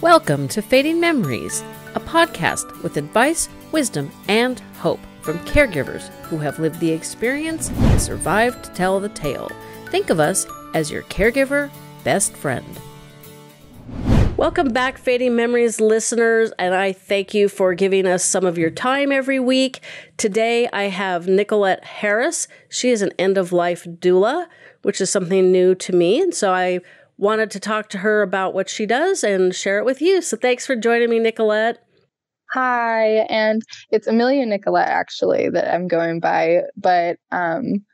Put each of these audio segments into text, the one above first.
Welcome to Fading Memories, a podcast with advice, wisdom, and hope from caregivers who have lived the experience and survived to tell the tale. Think of us as your caregiver best friend. Welcome back, Fading Memories listeners, and I thank you for giving us some of your time every week. Today I have Nicolette Harris. She is an end of life doula, which is something new to me, and so I wanted to talk to her about what she does and share it with you. So thanks for joining me, Nicolette. Hi, and it's Amelia Nicolette actually that I'm going by, but um,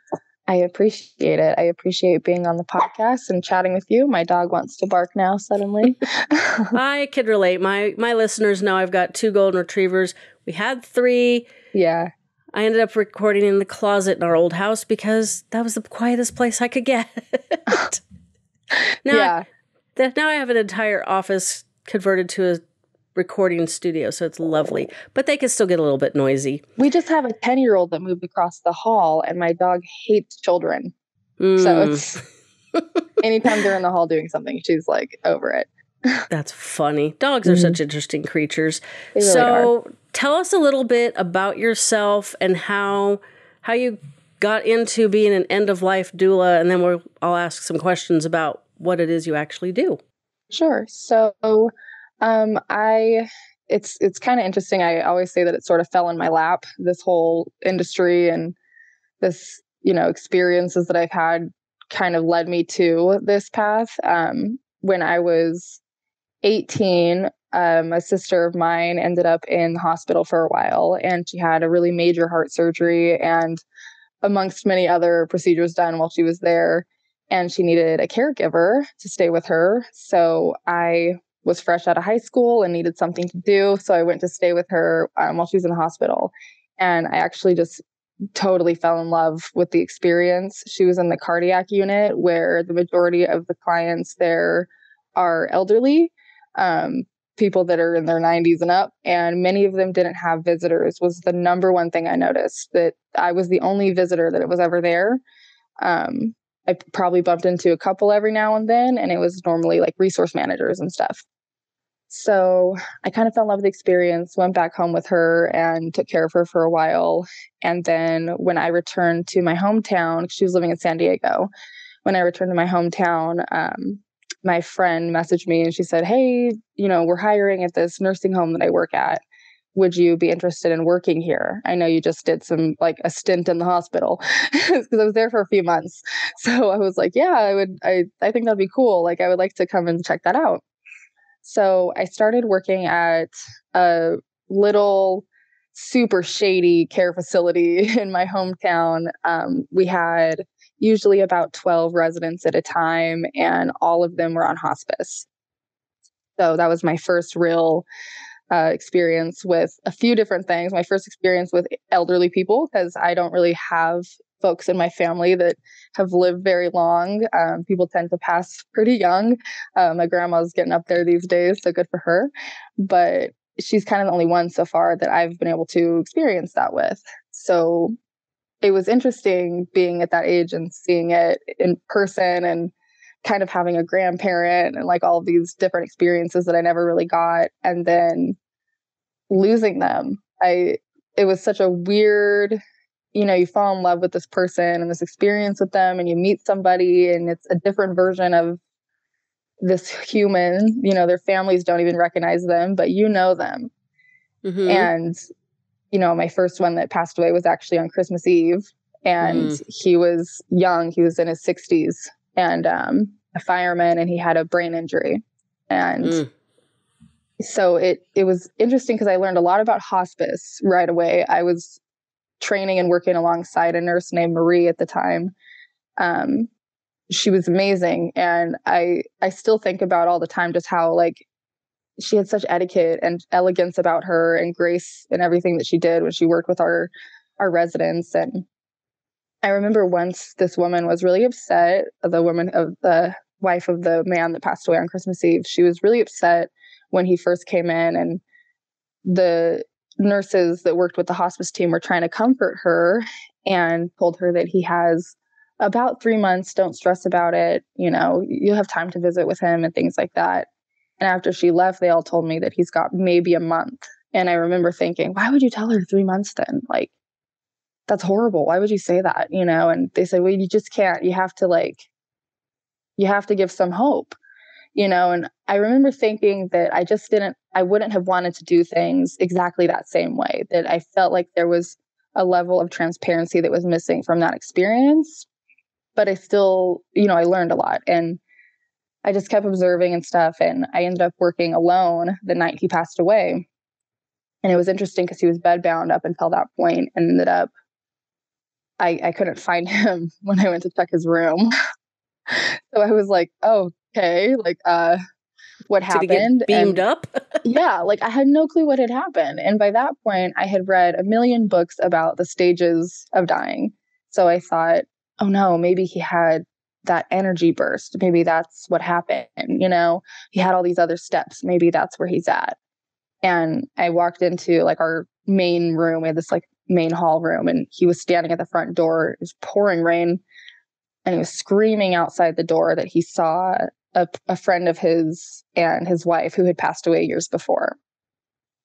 I appreciate it. I appreciate being on the podcast and chatting with you. My dog wants to bark now suddenly. I could relate. My my listeners know I've got two golden retrievers. We had three. Yeah. I ended up recording in the closet in our old house because that was the quietest place I could get. now, yeah. I, now I have an entire office converted to a recording studio, so it's lovely. But they can still get a little bit noisy. We just have a 10 year old that moved across the hall, and my dog hates children. Mm. So it's anytime they're in the hall doing something, she's like over it. That's funny. Dogs are mm-hmm. such interesting creatures. Really so are. tell us a little bit about yourself and how how you got into being an end of life doula, and then we'll I'll ask some questions about what it is you actually do. Sure. So um, I it's it's kind of interesting. I always say that it sort of fell in my lap. This whole industry and this you know experiences that I've had kind of led me to this path. Um, when I was 18, um, a sister of mine ended up in the hospital for a while, and she had a really major heart surgery, and amongst many other procedures done while she was there. And she needed a caregiver to stay with her. So I was fresh out of high school and needed something to do. So I went to stay with her um, while she was in the hospital. And I actually just totally fell in love with the experience. She was in the cardiac unit where the majority of the clients there are elderly, um, people that are in their 90s and up. And many of them didn't have visitors, was the number one thing I noticed that I was the only visitor that it was ever there. Um, I probably bumped into a couple every now and then, and it was normally like resource managers and stuff. So I kind of fell in love with the experience, went back home with her and took care of her for a while. And then when I returned to my hometown, she was living in San Diego. When I returned to my hometown, um, my friend messaged me and she said, Hey, you know, we're hiring at this nursing home that I work at would you be interested in working here? I know you just did some like a stint in the hospital because I was there for a few months. So I was like, yeah, I would, I, I think that'd be cool. Like, I would like to come and check that out. So I started working at a little super shady care facility in my hometown. Um, we had usually about 12 residents at a time, and all of them were on hospice. So that was my first real uh, experience with a few different things. My first experience with elderly people, because I don't really have folks in my family that have lived very long. Um, people tend to pass pretty young. Uh, my grandma's getting up there these days, so good for her. But she's kind of the only one so far that I've been able to experience that with. So it was interesting being at that age and seeing it in person and kind of having a grandparent and like all of these different experiences that I never really got and then losing them. I it was such a weird you know, you fall in love with this person and this experience with them and you meet somebody and it's a different version of this human, you know, their families don't even recognize them, but you know them. Mm-hmm. And you know, my first one that passed away was actually on Christmas Eve and mm. he was young, he was in his 60s and um, a fireman and he had a brain injury. And mm. so it it was interesting because I learned a lot about hospice right away. I was training and working alongside a nurse named Marie at the time. Um, she was amazing and I I still think about all the time just how like she had such etiquette and elegance about her and grace and everything that she did when she worked with our our residents and I remember once this woman was really upset, the woman of the wife of the man that passed away on Christmas Eve. She was really upset when he first came in, and the nurses that worked with the hospice team were trying to comfort her and told her that he has about three months. Don't stress about it. You know, you have time to visit with him and things like that. And after she left, they all told me that he's got maybe a month. And I remember thinking, why would you tell her three months then? Like, that's horrible. Why would you say that? You know? And they said, well, you just can't. You have to, like, you have to give some hope, you know? And I remember thinking that I just didn't, I wouldn't have wanted to do things exactly that same way, that I felt like there was a level of transparency that was missing from that experience. But I still, you know, I learned a lot. And I just kept observing and stuff. And I ended up working alone the night he passed away. And it was interesting because he was bedbound up until that point and ended up, I, I couldn't find him when I went to check his room. so I was like, oh, okay, like, uh, what happened? beamed and, up? yeah, like I had no clue what had happened. And by that point, I had read a million books about the stages of dying. So I thought, oh no, maybe he had that energy burst. Maybe that's what happened. You know, he had all these other steps. Maybe that's where he's at. And I walked into like our main room. We had this like main hall room, and he was standing at the front door. It was pouring rain. And he was screaming outside the door that he saw a, a friend of his and his wife who had passed away years before.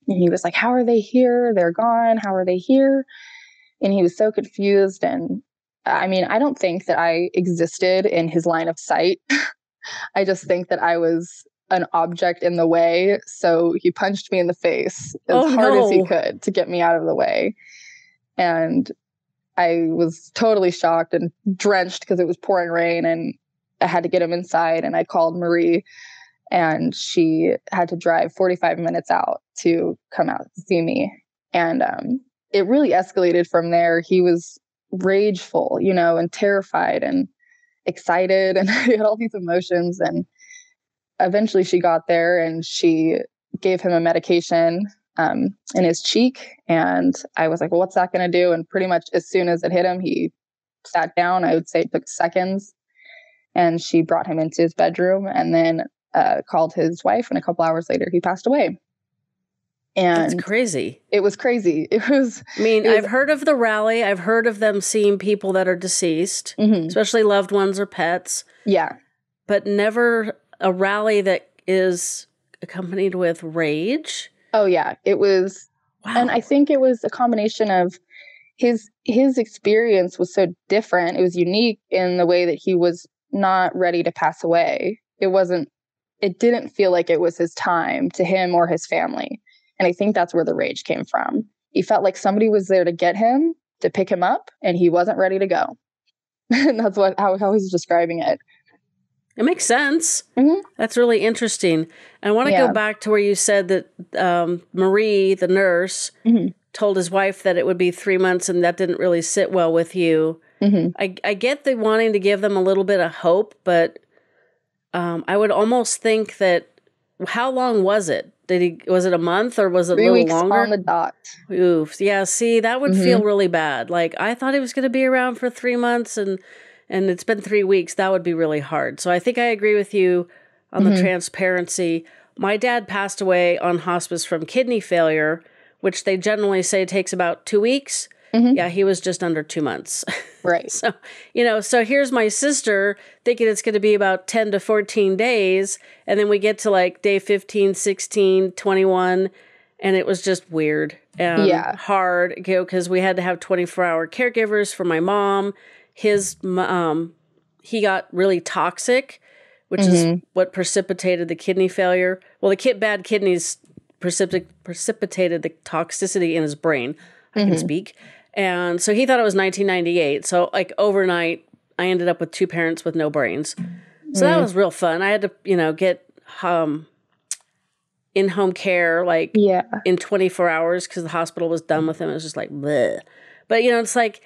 And he was like, How are they here? They're gone. How are they here? And he was so confused. And I mean, I don't think that I existed in his line of sight. I just think that I was an object in the way. So he punched me in the face as Oh, hard as he could to get me out of the way. And I was totally shocked and drenched because it was pouring rain and I had to get him inside. And I called Marie and she had to drive 45 minutes out to come out to see me. And um, it really escalated from there. He was rageful, you know, and terrified and excited. And he had all these emotions. And eventually she got there and she gave him a medication um, in his cheek. And I was like, well, what's that going to do? And pretty much as soon as it hit him, he sat down. I would say it took seconds. And she brought him into his bedroom and then uh, called his wife. And a couple hours later, he passed away. That's And crazy. it was crazy. It was, I mean, was- I've heard of the rally. I've heard of them seeing people that are deceased, mhm. especially loved ones or pets, yeah. but never a rally that is accompanied with rage. Oh, yeah. It was Wow. and i think it was a combination of his his experience was so different it was unique in the way that he was not ready to pass away it wasn't it didn't feel like it was his time to him or his family and i think that's where the rage came from he felt like somebody was there to get him to pick him up and he wasn't ready to go and that's what how, how he's describing it It makes sense. Mhm. That's really interesting. I want to Yeah. go back to where you said that um, Marie, the nurse, Mhm. told his wife that it would be three months, and that didn't really sit well with you. hmm I, I get the wanting to give them a little bit of hope, but um, I would almost think that how long was it? Did he was it a month or was it three a little longer? on the dot Oof. Yeah, see, that would Mhm. feel really bad. Like I thought he was going to be around for 3 months and and it's been 3 weeks. That would be really hard. So I think I agree with you on the Mhm. transparency. My dad passed away on hospice from kidney failure, which they generally say takes about 2 weeks. Mhm. Yeah, he was just under 2 months. right so, you know, so here's my sister thinking it's going to be about 10 to 14 days and then we get to like day 15, 16, 21 and it was just weird and Yeah. hard because we had to have 24 hour caregivers for my mom his um he got really toxic which is Mhm. what precipitated the kidney failure well the kid bad kidneys precipit- precipitated the toxicity in his brain i can Mhm. speak and so he thought it was 1998 so like overnight i ended up with two parents with no brains so that was real fun i had to you know get um in home care like yeah in 24 hours because the hospital was done with him. It was just like, bleh. But, you know, it's like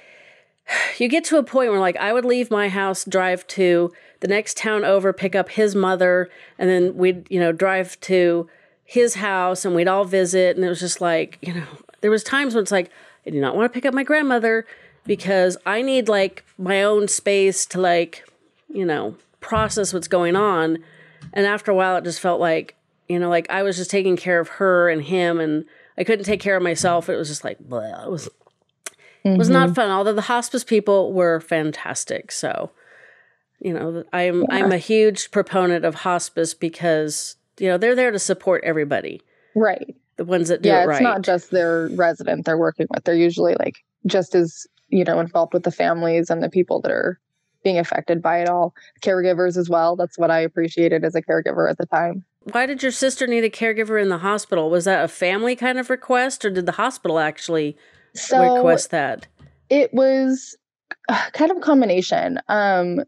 you get to a point where, like, I would leave my house, drive to the next town over, pick up his mother, and then we'd, you know, drive to his house and we'd all visit. And it was just like, you know, there was times when it's like, I do not want to pick up my grandmother because I need, like, my own space to, like, you know, process what's going on. And after a while, it just felt like, you know, like I was just taking care of her and him, and I couldn't take care of myself. It was just like, bleh. it was, it was not mm-hmm. fun. Although the hospice people were fantastic. So, you know, I'm I'm a huge proponent of hospice because you know, they're there to support everybody. Right. The ones that do yeah, it right. it's not just their resident they're working with. They're usually like just as, you know, involved with the families and the people that are being affected by it all. Caregivers as well. That's what I appreciated as a caregiver at the time. Why did your sister need a caregiver in the hospital? Was that a family kind of request or did the hospital actually So request that? it was uh, kind of a combination. Um,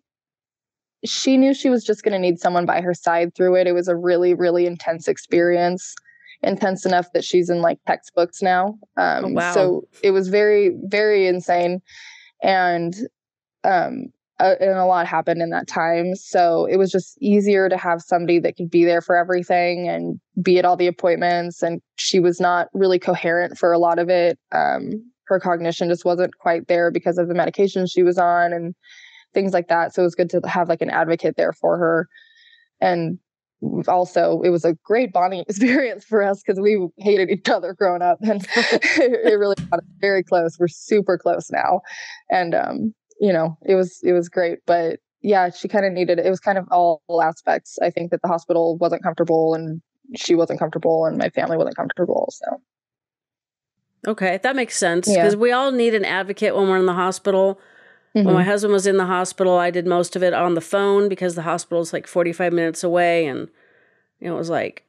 she knew she was just going to need someone by her side through it. It was a really, really intense experience, intense enough that she's in like textbooks now. Um, Oh, wow. So it was very, very insane, and um, and a lot happened in that time. So it was just easier to have somebody that could be there for everything and be at all the appointments. And she was not really coherent for a lot of it. Um, her cognition just wasn't quite there because of the medication she was on and things like that. So it was good to have like an advocate there for her. And also, it was a great bonding experience for us because we hated each other growing up, and it really got us very close. We're super close now, and um, you know, it was it was great. But yeah, she kind of needed it was kind of all aspects. I think that the hospital wasn't comfortable, and she wasn't comfortable, and my family wasn't comfortable. So Okay, that makes sense Yeah. because we all need an advocate when we're in the hospital. When my Mhm. husband was in the hospital, I did most of it on the phone because the hospital's like 45 minutes away. And, you know, it was like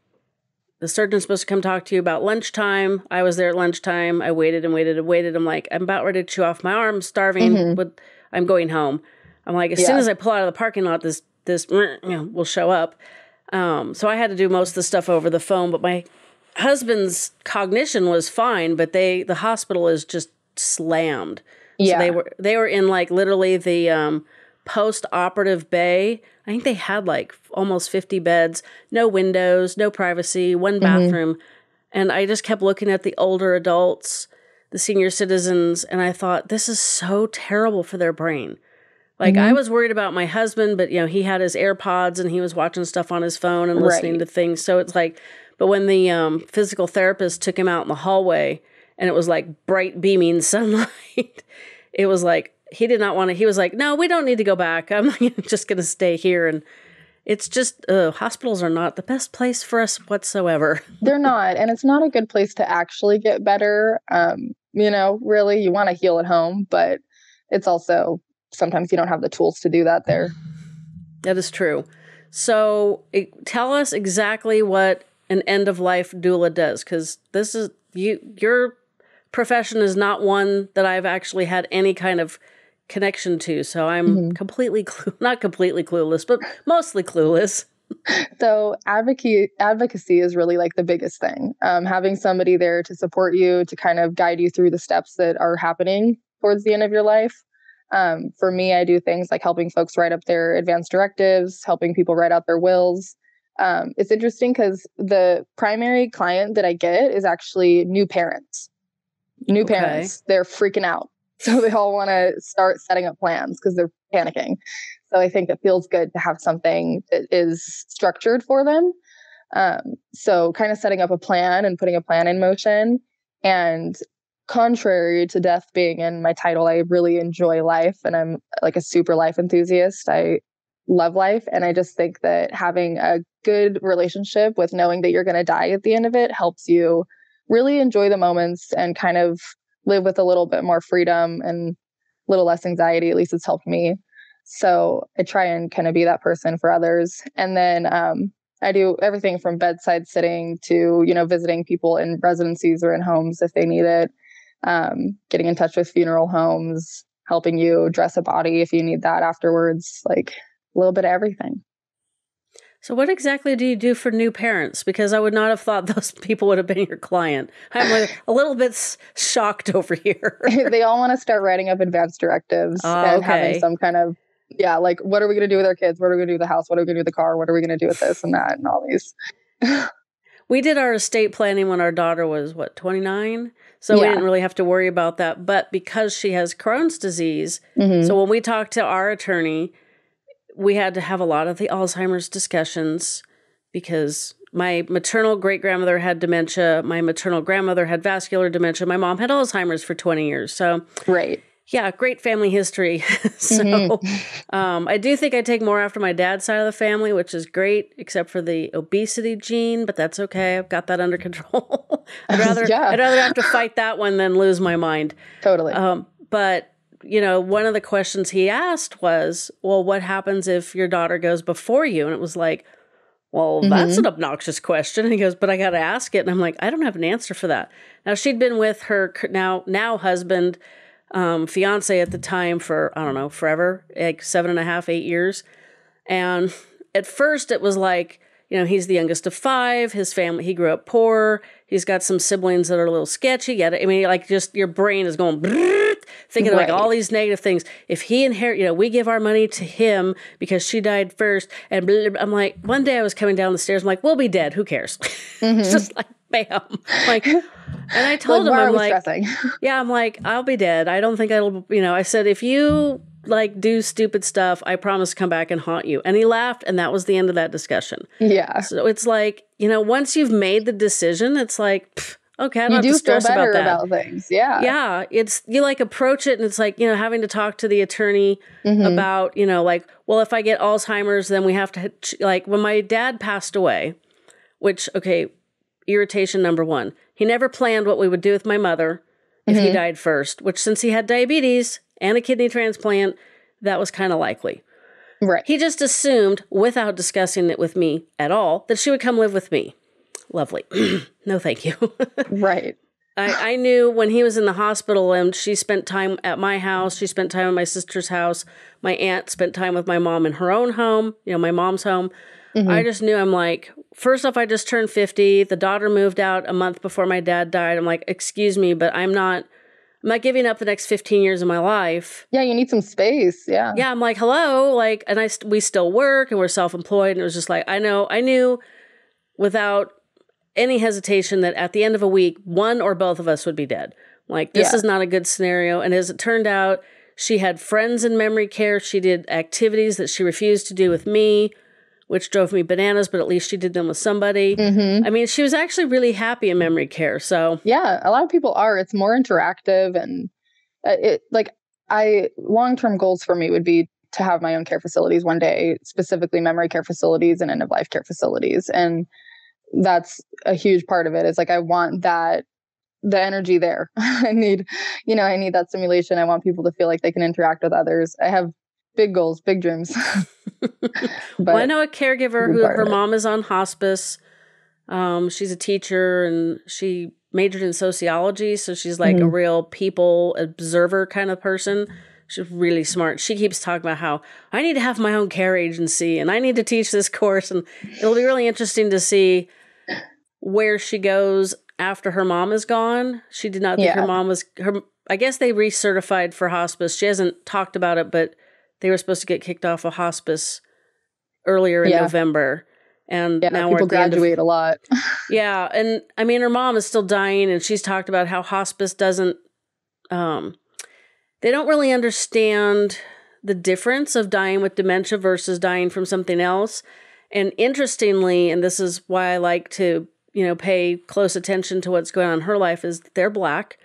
the surgeon's supposed to come talk to you about lunchtime. I was there at lunchtime. I waited and waited and waited. I'm like, I'm about ready to chew off my arm, starving, Mhm. but I'm going home. I'm like, as soon as I pull out of the parking lot, this, this, you know, will show up. Um, so I had to do most of the stuff over the phone, but my husband's cognition was fine, but they, the hospital is just slammed. Yeah, So they were they were in like literally the um, post operative bay. I think they had like almost fifty beds, no windows, no privacy, one bathroom, and I just kept looking at the older adults, the senior citizens, and I thought this is so terrible for their brain. Like I was worried about my husband, but you know he had his AirPods and he was watching stuff on his phone and listening Right. to things. So it's like, but when the um, physical therapist took him out in the hallway and it was like bright beaming sunlight, it was like he did not want to. He was like, "No, we don't need to go back. I'm just going to stay here." And it's just uh, hospitals are not the best place for us whatsoever. they're not and it's not a good place to actually get better um you know really you want to heal at home but it's also sometimes you don't have the tools to do that there That is true. So, it, tell us exactly what an end of life doula does, because this is you. Your profession is not one that I've actually had any kind of connection to. So I'm completely clu- not completely clueless, but mostly clueless. so advocacy advocacy is really like the biggest thing um, having somebody there to support you to kind of guide you through the steps that are happening towards the end of your life um, for me i do things like helping folks write up their advanced directives helping people write out their wills um, it's interesting because the primary client that i get is actually new parents new Okay. parents they're freaking out so they all want to start setting up plans because they're panicking so I think it feels good to have something that is structured for them. Um, so kind of setting up a plan and putting a plan in motion. And contrary to death being in my title, I really enjoy life and I'm like a super life enthusiast. I love life. And I just think that having a good relationship with knowing that you're going to die at the end of it helps you really enjoy the moments and kind of live with a little bit more freedom and a little less anxiety. At least it's helped me. So I try and kind of be that person for others. And then um, I do everything from bedside sitting to, you know, visiting people in residencies or in homes if they need it, um, getting in touch with funeral homes, helping you dress a body if you need that afterwards, like a little bit of everything. So, what exactly do you do for new parents? Because I would not have thought those people would have been your client. I'm a little bit shocked over here. they all want to start writing up advanced directives Oh, and okay. having some kind of yeah, like what are we going to do with our kids? What are we going to do with the house? What are we going to do with the car? What are we going to do with this and that and all these? We did our estate planning when our daughter was what 29, so we didn't really have to worry about that. But because she has Crohn's disease, Mhm. so when we talked to our attorney, we had to have a lot of the Alzheimer's discussions because my maternal great grandmother had dementia, my maternal grandmother had vascular dementia, my mom had Alzheimer's for 20 years. So Right. yeah, great family history. so mm-hmm. um, I do think I take more after my dad's side of the family, which is great, except for the obesity gene, but that's okay. I've got that under control. I'd rather yeah. I'd rather have to fight that one than lose my mind. Totally. Um, but you know, one of the questions he asked was, "Well, what happens if your daughter goes before you?" And it was like, "Well, mm-hmm. that's an obnoxious question." And he goes, "But I got to ask it." And I'm like, "I don't have an answer for that." Now she'd been with her now now husband um, fiance at the time for I don't know forever, like seven and a half, eight years. And at first, it was like you know he's the youngest of five. His family he grew up poor. He's got some siblings that are a little sketchy. Yet I mean, like just your brain is going. Thinking right. like all these negative things. If he inherit, you know, we give our money to him because she died first. And blah, blah, I'm like, one day I was coming down the stairs. I'm like, we'll be dead. Who cares? Mm-hmm. it's just like, bam. Like, and I told like, him, I'm like, stressing? yeah, I'm like, I'll be dead. I don't think I'll, you know, I said, if you like do stupid stuff, I promise to come back and haunt you. And he laughed, and that was the end of that discussion. Yeah. So it's like, you know, once you've made the decision, it's like, pff, okay, I don't you have to stress about that. About things, yeah, yeah. It's you like approach it, and it's like you know having to talk to the attorney mm-hmm. about you know like, well, if I get Alzheimer's, then we have to like when my dad passed away, which okay, irritation number one. He never planned what we would do with my mother if mm-hmm. he died first, which since he had diabetes and a kidney transplant, that was kind of likely. Right. He just assumed, without discussing it with me at all, that she would come live with me. Lovely. no, thank you. right. I, I knew when he was in the hospital and she spent time at my house, she spent time at my sister's house. My aunt spent time with my mom in her own home, you know, my mom's home. Mm-hmm. I just knew I'm like, first off, I just turned 50. The daughter moved out a month before my dad died. I'm like, excuse me, but I'm not. I'm not giving up the next 15 years of my life. Yeah, you need some space. Yeah. Yeah, I'm like, hello, like, and I we still work and we're self employed, and it was just like, I know, I knew, without any hesitation that at the end of a week, one or both of us would be dead. Like, this yeah. is not a good scenario. And as it turned out, she had friends in memory care. She did activities that she refused to do with me, which drove me bananas, but at least she did them with somebody. Mm-hmm. I mean, she was actually really happy in memory care. So, yeah, a lot of people are. It's more interactive and uh, it, like, I long term goals for me would be to have my own care facilities one day, specifically memory care facilities and end of life care facilities. And that's a huge part of it. it is like i want that the energy there i need you know i need that simulation i want people to feel like they can interact with others i have big goals big dreams well i know a caregiver who her mom is on hospice um, she's a teacher and she majored in sociology so she's like mm-hmm. a real people observer kind of person She's really smart. She keeps talking about how I need to have my own care agency and I need to teach this course. And it'll be really interesting to see where she goes after her mom is gone. She did not think yeah. her mom was her. I guess they recertified for hospice. She hasn't talked about it, but they were supposed to get kicked off of hospice earlier in yeah. November. And yeah, now people graduate of, a lot. yeah, and I mean, her mom is still dying, and she's talked about how hospice doesn't. Um, they don't really understand the difference of dying with dementia versus dying from something else. And interestingly, and this is why I like to you know, pay close attention to what's going on in her life is they're black.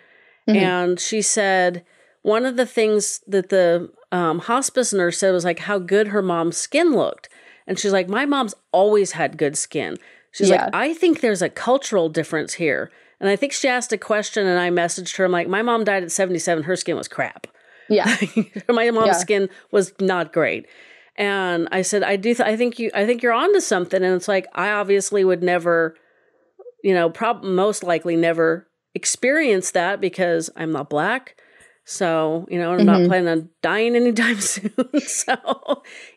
Mm-hmm. And she said one of the things that the um, hospice nurse said was like how good her mom's skin looked. And she's like, my mom's always had good skin. She's yeah. like, I think there's a cultural difference here. And I think she asked a question and I messaged her. I'm like, my mom died at 77. Her skin was crap. Yeah. my mom's yeah. skin was not great. And I said, I do, th- I think you, I think you're onto something. And it's like, I obviously would never you know, prob- most likely never experience that because I'm not black. So, you know, I'm mm-hmm. not planning on dying anytime soon. so,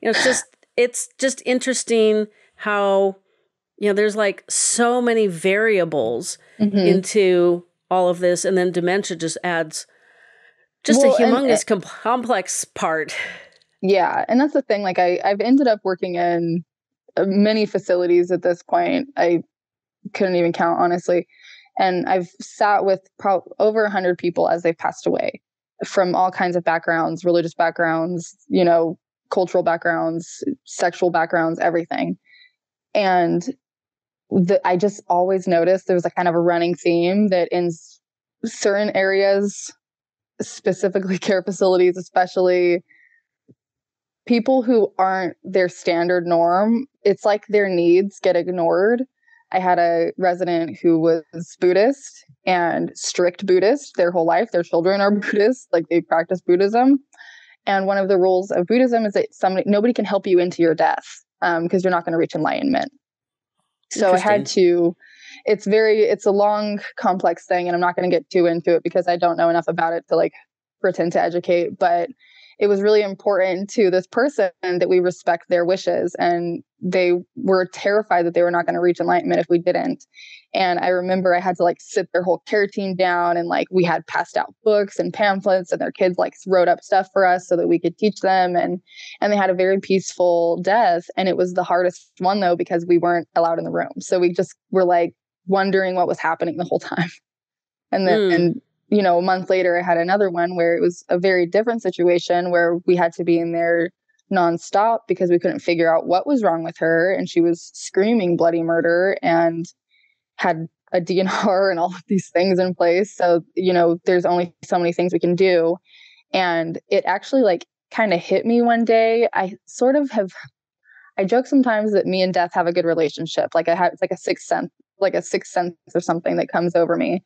you know, it's just it's just interesting how you know, there's like so many variables mm-hmm. into all of this and then dementia just adds just well, a humongous and, complex part. Yeah, and that's the thing like I I've ended up working in uh, many facilities at this point. I couldn't even count honestly and i've sat with pro- over 100 people as they've passed away from all kinds of backgrounds religious backgrounds you know cultural backgrounds sexual backgrounds everything and the, i just always noticed there was a kind of a running theme that in certain areas specifically care facilities, especially people who aren't their standard norm, it's like their needs get ignored. I had a resident who was Buddhist and strict Buddhist their whole life. Their children are Buddhist, like they practice Buddhism. And one of the rules of Buddhism is that somebody nobody can help you into your death because um, you're not going to reach enlightenment. So I had to. It's very. It's a long, complex thing, and I'm not going to get too into it because I don't know enough about it to like pretend to educate. But it was really important to this person that we respect their wishes and they were terrified that they were not going to reach enlightenment if we didn't. And i remember i had to like sit their whole care team down and like we had passed out books and pamphlets and their kids like wrote up stuff for us so that we could teach them and and they had a very peaceful death. And it was the hardest one though because we weren't allowed in the room. So we just were like wondering what was happening the whole time. And then mm. and you know, a month later, I had another one where it was a very different situation where we had to be in there nonstop because we couldn't figure out what was wrong with her. And she was screaming bloody murder and had a DNR and all of these things in place. So, you know, there's only so many things we can do. And it actually like kind of hit me one day. I sort of have, I joke sometimes that me and death have a good relationship. Like I have, it's like a sixth sense, like a sixth sense or something that comes over me.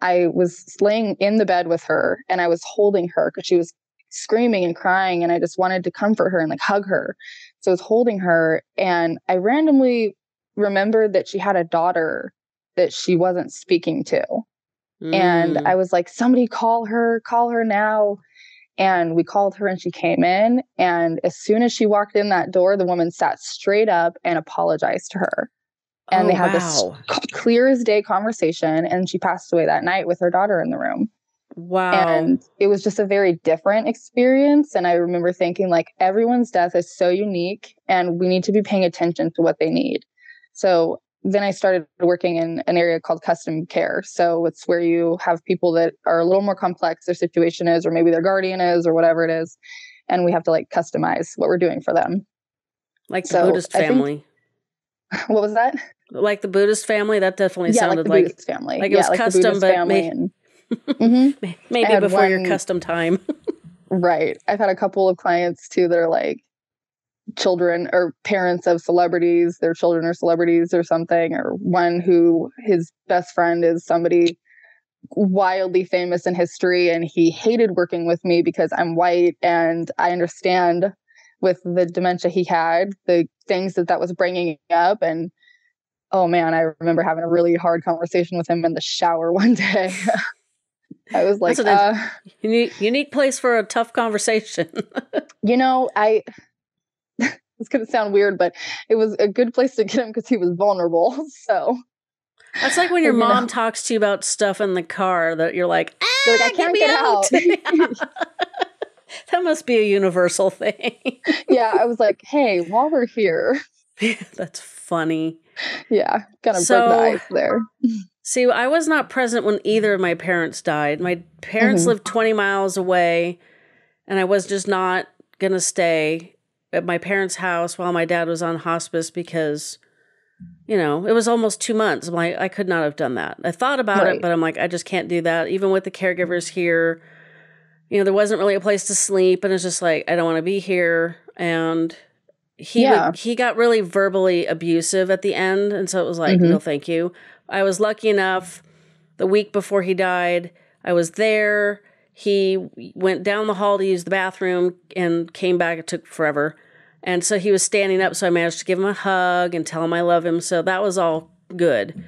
I was laying in the bed with her and I was holding her because she was screaming and crying and I just wanted to comfort her and like hug her. So I was holding her and I randomly remembered that she had a daughter that she wasn't speaking to. Mm. And I was like, somebody call her, call her now. And we called her and she came in. And as soon as she walked in that door, the woman sat straight up and apologized to her and oh, they had wow. this clear as day conversation and she passed away that night with her daughter in the room. Wow. And it was just a very different experience and i remember thinking like everyone's death is so unique and we need to be paying attention to what they need. So then i started working in an area called custom care. So it's where you have people that are a little more complex their situation is or maybe their guardian is or whatever it is and we have to like customize what we're doing for them. Like the so buddhist family think, what was that like the Buddhist family. That definitely yeah, sounded like the Buddhist family. Like it yeah, was custom, but may- and, mm-hmm. maybe before one, your custom time. right. I've had a couple of clients too that are like children or parents of celebrities. Their children are celebrities or something. Or one who his best friend is somebody wildly famous in history, and he hated working with me because I'm white and I understand with the dementia he had the things that that was bringing up and oh man, I remember having a really hard conversation with him in the shower one day. I was like, uh, unique, unique place for a tough conversation. you know, I. it's going to sound weird, but it was a good place to get him because he was vulnerable. So that's like when your mom know. talks to you about stuff in the car that you're like, ah, like I can't get, out. out. that must be a universal thing. yeah, I was like, hey, while we're here, that's funny yeah, kind of so, broke the ice there. See, I was not present when either of my parents died. My parents mm-hmm. lived 20 miles away, and I was just not going to stay at my parents' house while my dad was on hospice because, you know, it was almost two months. I'm like, I could not have done that. I thought about right. it, but I'm like, I just can't do that. Even with the caregivers here, you know, there wasn't really a place to sleep, and it's just like, I don't want to be here. And he yeah. would, he got really verbally abusive at the end and so it was like mm-hmm. no thank you i was lucky enough the week before he died i was there he went down the hall to use the bathroom and came back it took forever and so he was standing up so i managed to give him a hug and tell him i love him so that was all good.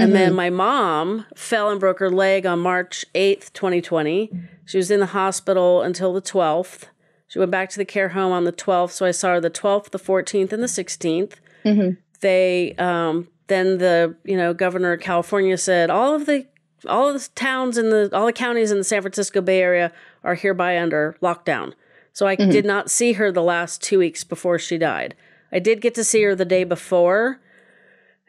And then mm-hmm. my mom fell and broke her leg on march 8th 2020 she was in the hospital until the 12th she went back to the care home on the 12th. So I saw her the 12th, the 14th, and the 16th. Mm-hmm. They, um, then the, you know, governor of California said all of the, all of the towns in the, all the counties in the San Francisco Bay Area are hereby under lockdown. So I mm-hmm. did not see her the last two weeks before she died. I did get to see her the day before.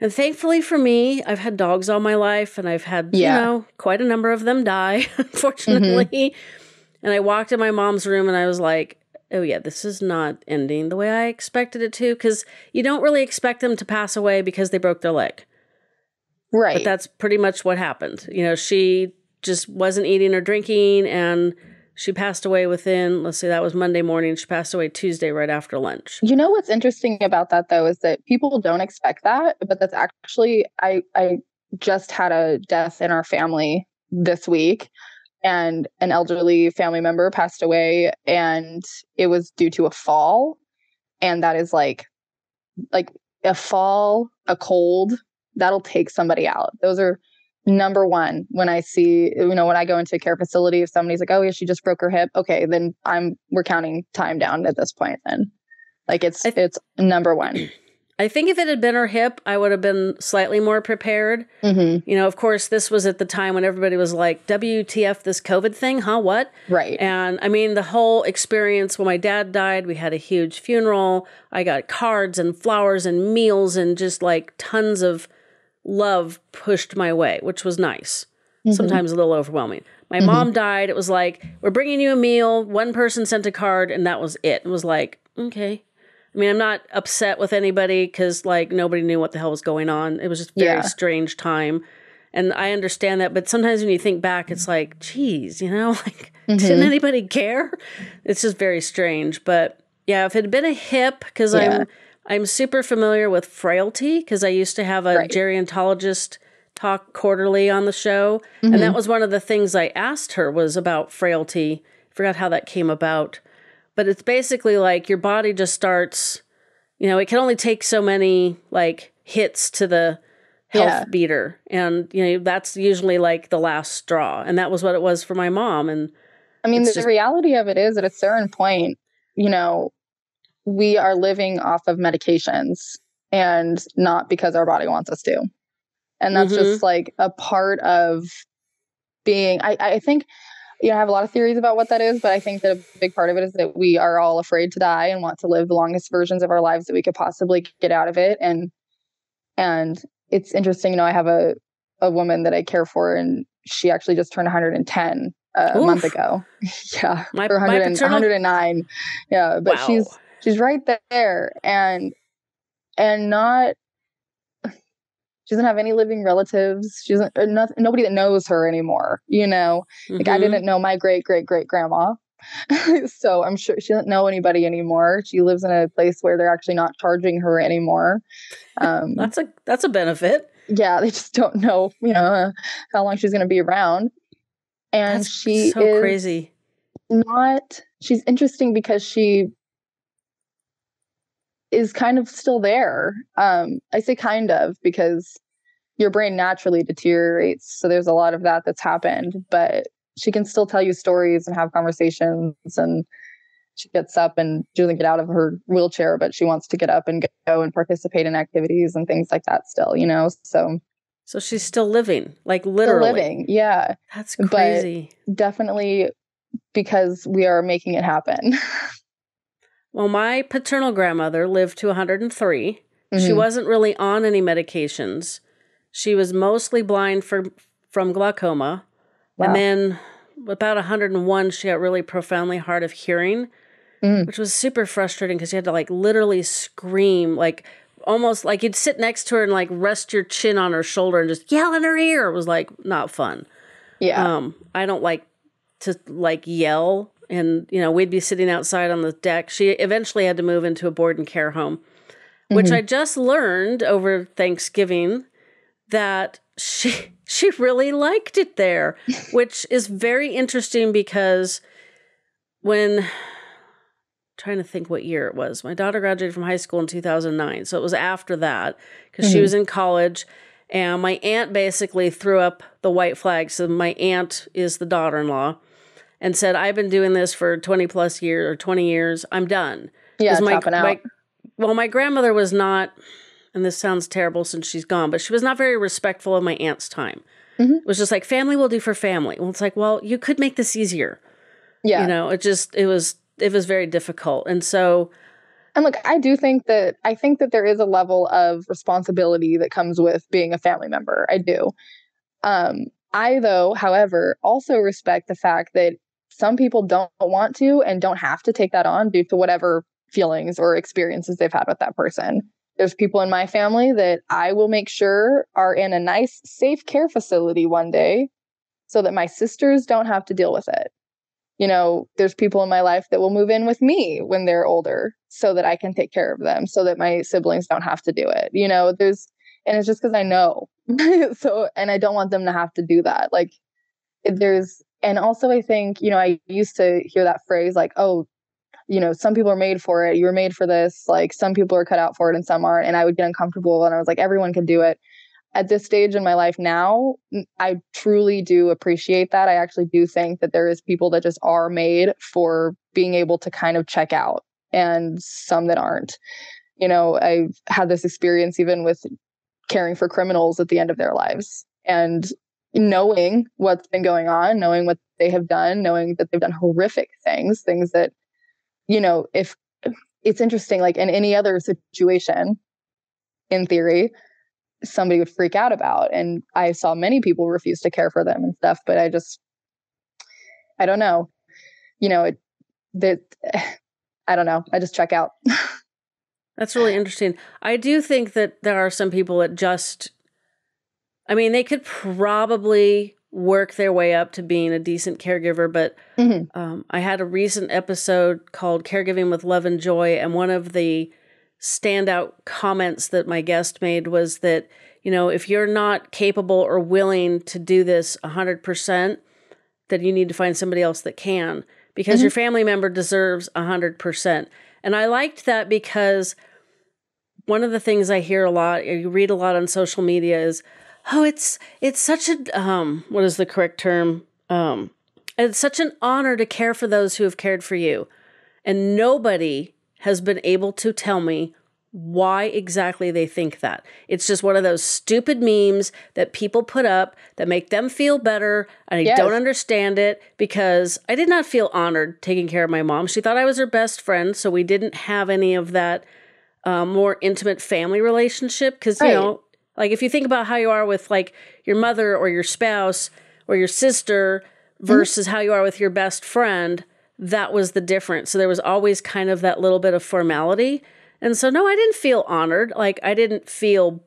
And thankfully for me, I've had dogs all my life and I've had, yeah. you know, quite a number of them die, unfortunately. Mm-hmm. And I walked in my mom's room and I was like, oh yeah, this is not ending the way I expected it to. Because you don't really expect them to pass away because they broke their leg. Right. But that's pretty much what happened. You know, she just wasn't eating or drinking and she passed away within let's see that was monday morning. She passed away tuesday right after lunch. You know what's interesting about that though is that people don't expect that but that's actually i i just had a death in our family this week and an elderly family member passed away and it was due to a fall and that is like like a fall a cold that'll take somebody out. Those are number one when i see you know when i go into a care facility if somebody's like oh yeah she just broke her hip okay then i'm we're counting time down at this point then like it's th- it's number one I think if it had been her hip, I would have been slightly more prepared. Mm-hmm. You know, of course, this was at the time when everybody was like, WTF, this COVID thing, huh? What? Right. And I mean, the whole experience when my dad died, we had a huge funeral. I got cards and flowers and meals and just like tons of love pushed my way, which was nice. Mm-hmm. Sometimes a little overwhelming. My mm-hmm. mom died. It was like, we're bringing you a meal. One person sent a card, and that was it. It was like, okay. I mean, I'm not upset with anybody because like nobody knew what the hell was going on. It was just very yeah. strange time. And I understand that, but sometimes when you think back, it's like, geez, you know, like mm-hmm. didn't anybody care? It's just very strange. But yeah, if it had been a hip, because yeah. I'm I'm super familiar with frailty because I used to have a right. gerontologist talk quarterly on the show, mm-hmm. and that was one of the things I asked her was about frailty. I forgot how that came about but it's basically like your body just starts you know it can only take so many like hits to the health yeah. beater and you know that's usually like the last straw and that was what it was for my mom and i mean the just, reality of it is at a certain point you know we are living off of medications and not because our body wants us to and that's mm-hmm. just like a part of being I, I think you know, I have a lot of theories about what that is, but I think that a big part of it is that we are all afraid to die and want to live the longest versions of our lives that we could possibly get out of it. And and it's interesting, you know, I have a a woman that I care for, and she actually just turned 110 uh, a month ago. yeah, my, or 100 paternal... 109. Yeah, but wow. she's she's right there, and and not she doesn't have any living relatives. She doesn't, uh, nobody that knows her anymore. You know, mm-hmm. like I mm-hmm. didn't know my great great great grandma. so I'm sure she doesn't know anybody anymore. She lives in a place where they're actually not charging her anymore. Um, that's a that's a benefit. Yeah, they just don't know, you know, how long she's going to be around. And that's she so is crazy. Not she's interesting because she is kind of still there. Um, I say kind of because your brain naturally deteriorates. So there's a lot of that that's happened, but she can still tell you stories and have conversations and she gets up and she doesn't get out of her wheelchair, but she wants to get up and go and participate in activities and things like that still, you know? So so she's still living, like literally living. Yeah. That's crazy. But definitely because we are making it happen. Well, my paternal grandmother lived to 103. Mm-hmm. She wasn't really on any medications. She was mostly blind for, from glaucoma. Wow. And then about 101, she got really profoundly hard of hearing, mm. which was super frustrating because you had to like literally scream, like almost like you'd sit next to her and like rest your chin on her shoulder and just yell in her ear. It was like not fun. Yeah. Um, I don't like to like yell and you know we'd be sitting outside on the deck she eventually had to move into a board and care home mm-hmm. which i just learned over thanksgiving that she she really liked it there which is very interesting because when trying to think what year it was my daughter graduated from high school in 2009 so it was after that because mm-hmm. she was in college and my aunt basically threw up the white flag so my aunt is the daughter-in-law and said, I've been doing this for 20 plus years or 20 years. I'm done. Yeah, my, out. My, well, my grandmother was not, and this sounds terrible since she's gone, but she was not very respectful of my aunt's time. Mm-hmm. It was just like, family will do for family. Well, it's like, well, you could make this easier. Yeah. You know, it just, it was, it was very difficult. And so, and look, I do think that I think that there is a level of responsibility that comes with being a family member. I do. Um, I, though, however, also respect the fact that some people don't want to and don't have to take that on due to whatever feelings or experiences they've had with that person. There's people in my family that I will make sure are in a nice, safe care facility one day so that my sisters don't have to deal with it. You know, there's people in my life that will move in with me when they're older so that I can take care of them, so that my siblings don't have to do it. You know, there's, and it's just because I know. so, and I don't want them to have to do that. Like, there's, and also I think, you know, I used to hear that phrase like, oh, you know, some people are made for it. You're made for this. Like some people are cut out for it and some aren't. And I would get uncomfortable and I was like, everyone can do it. At this stage in my life now, I truly do appreciate that. I actually do think that there is people that just are made for being able to kind of check out and some that aren't. You know, I've had this experience even with caring for criminals at the end of their lives and knowing what's been going on, knowing what they have done, knowing that they've done horrific things, things that you know, if it's interesting, like in any other situation, in theory, somebody would freak out about. And I saw many people refuse to care for them and stuff, but I just, I don't know. You know, it, that, I don't know. I just check out. That's really interesting. I do think that there are some people that just, I mean, they could probably work their way up to being a decent caregiver. But mm-hmm. um, I had a recent episode called Caregiving with Love and Joy, and one of the standout comments that my guest made was that, you know, if you're not capable or willing to do this 100%, that you need to find somebody else that can because mm-hmm. your family member deserves 100%. And I liked that because one of the things I hear a lot, you read a lot on social media is, oh it's it's such a um what is the correct term um it's such an honor to care for those who have cared for you and nobody has been able to tell me why exactly they think that. It's just one of those stupid memes that people put up that make them feel better. And I yes. don't understand it because I did not feel honored taking care of my mom. She thought I was her best friend. So we didn't have any of that uh, more intimate family relationship because, right. you know, like if you think about how you are with like your mother or your spouse or your sister versus mm-hmm. how you are with your best friend, that was the difference. So there was always kind of that little bit of formality. And so no, I didn't feel honored. Like I didn't feel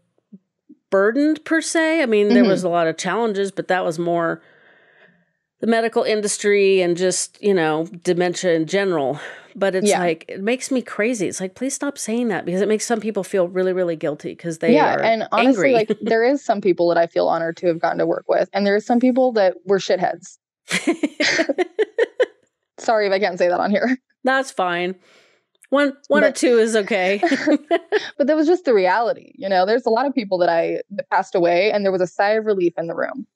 burdened per se. I mean, mm-hmm. there was a lot of challenges, but that was more the medical industry and just, you know, dementia in general but it's yeah. like it makes me crazy. It's like please stop saying that because it makes some people feel really really guilty because they yeah, and honestly, angry. like there is some people that I feel honored to have gotten to work with, and there is some people that were shitheads. Sorry if I can't say that on here. That's fine. One one but, or two is okay. but that was just the reality, you know. There's a lot of people that I that passed away, and there was a sigh of relief in the room.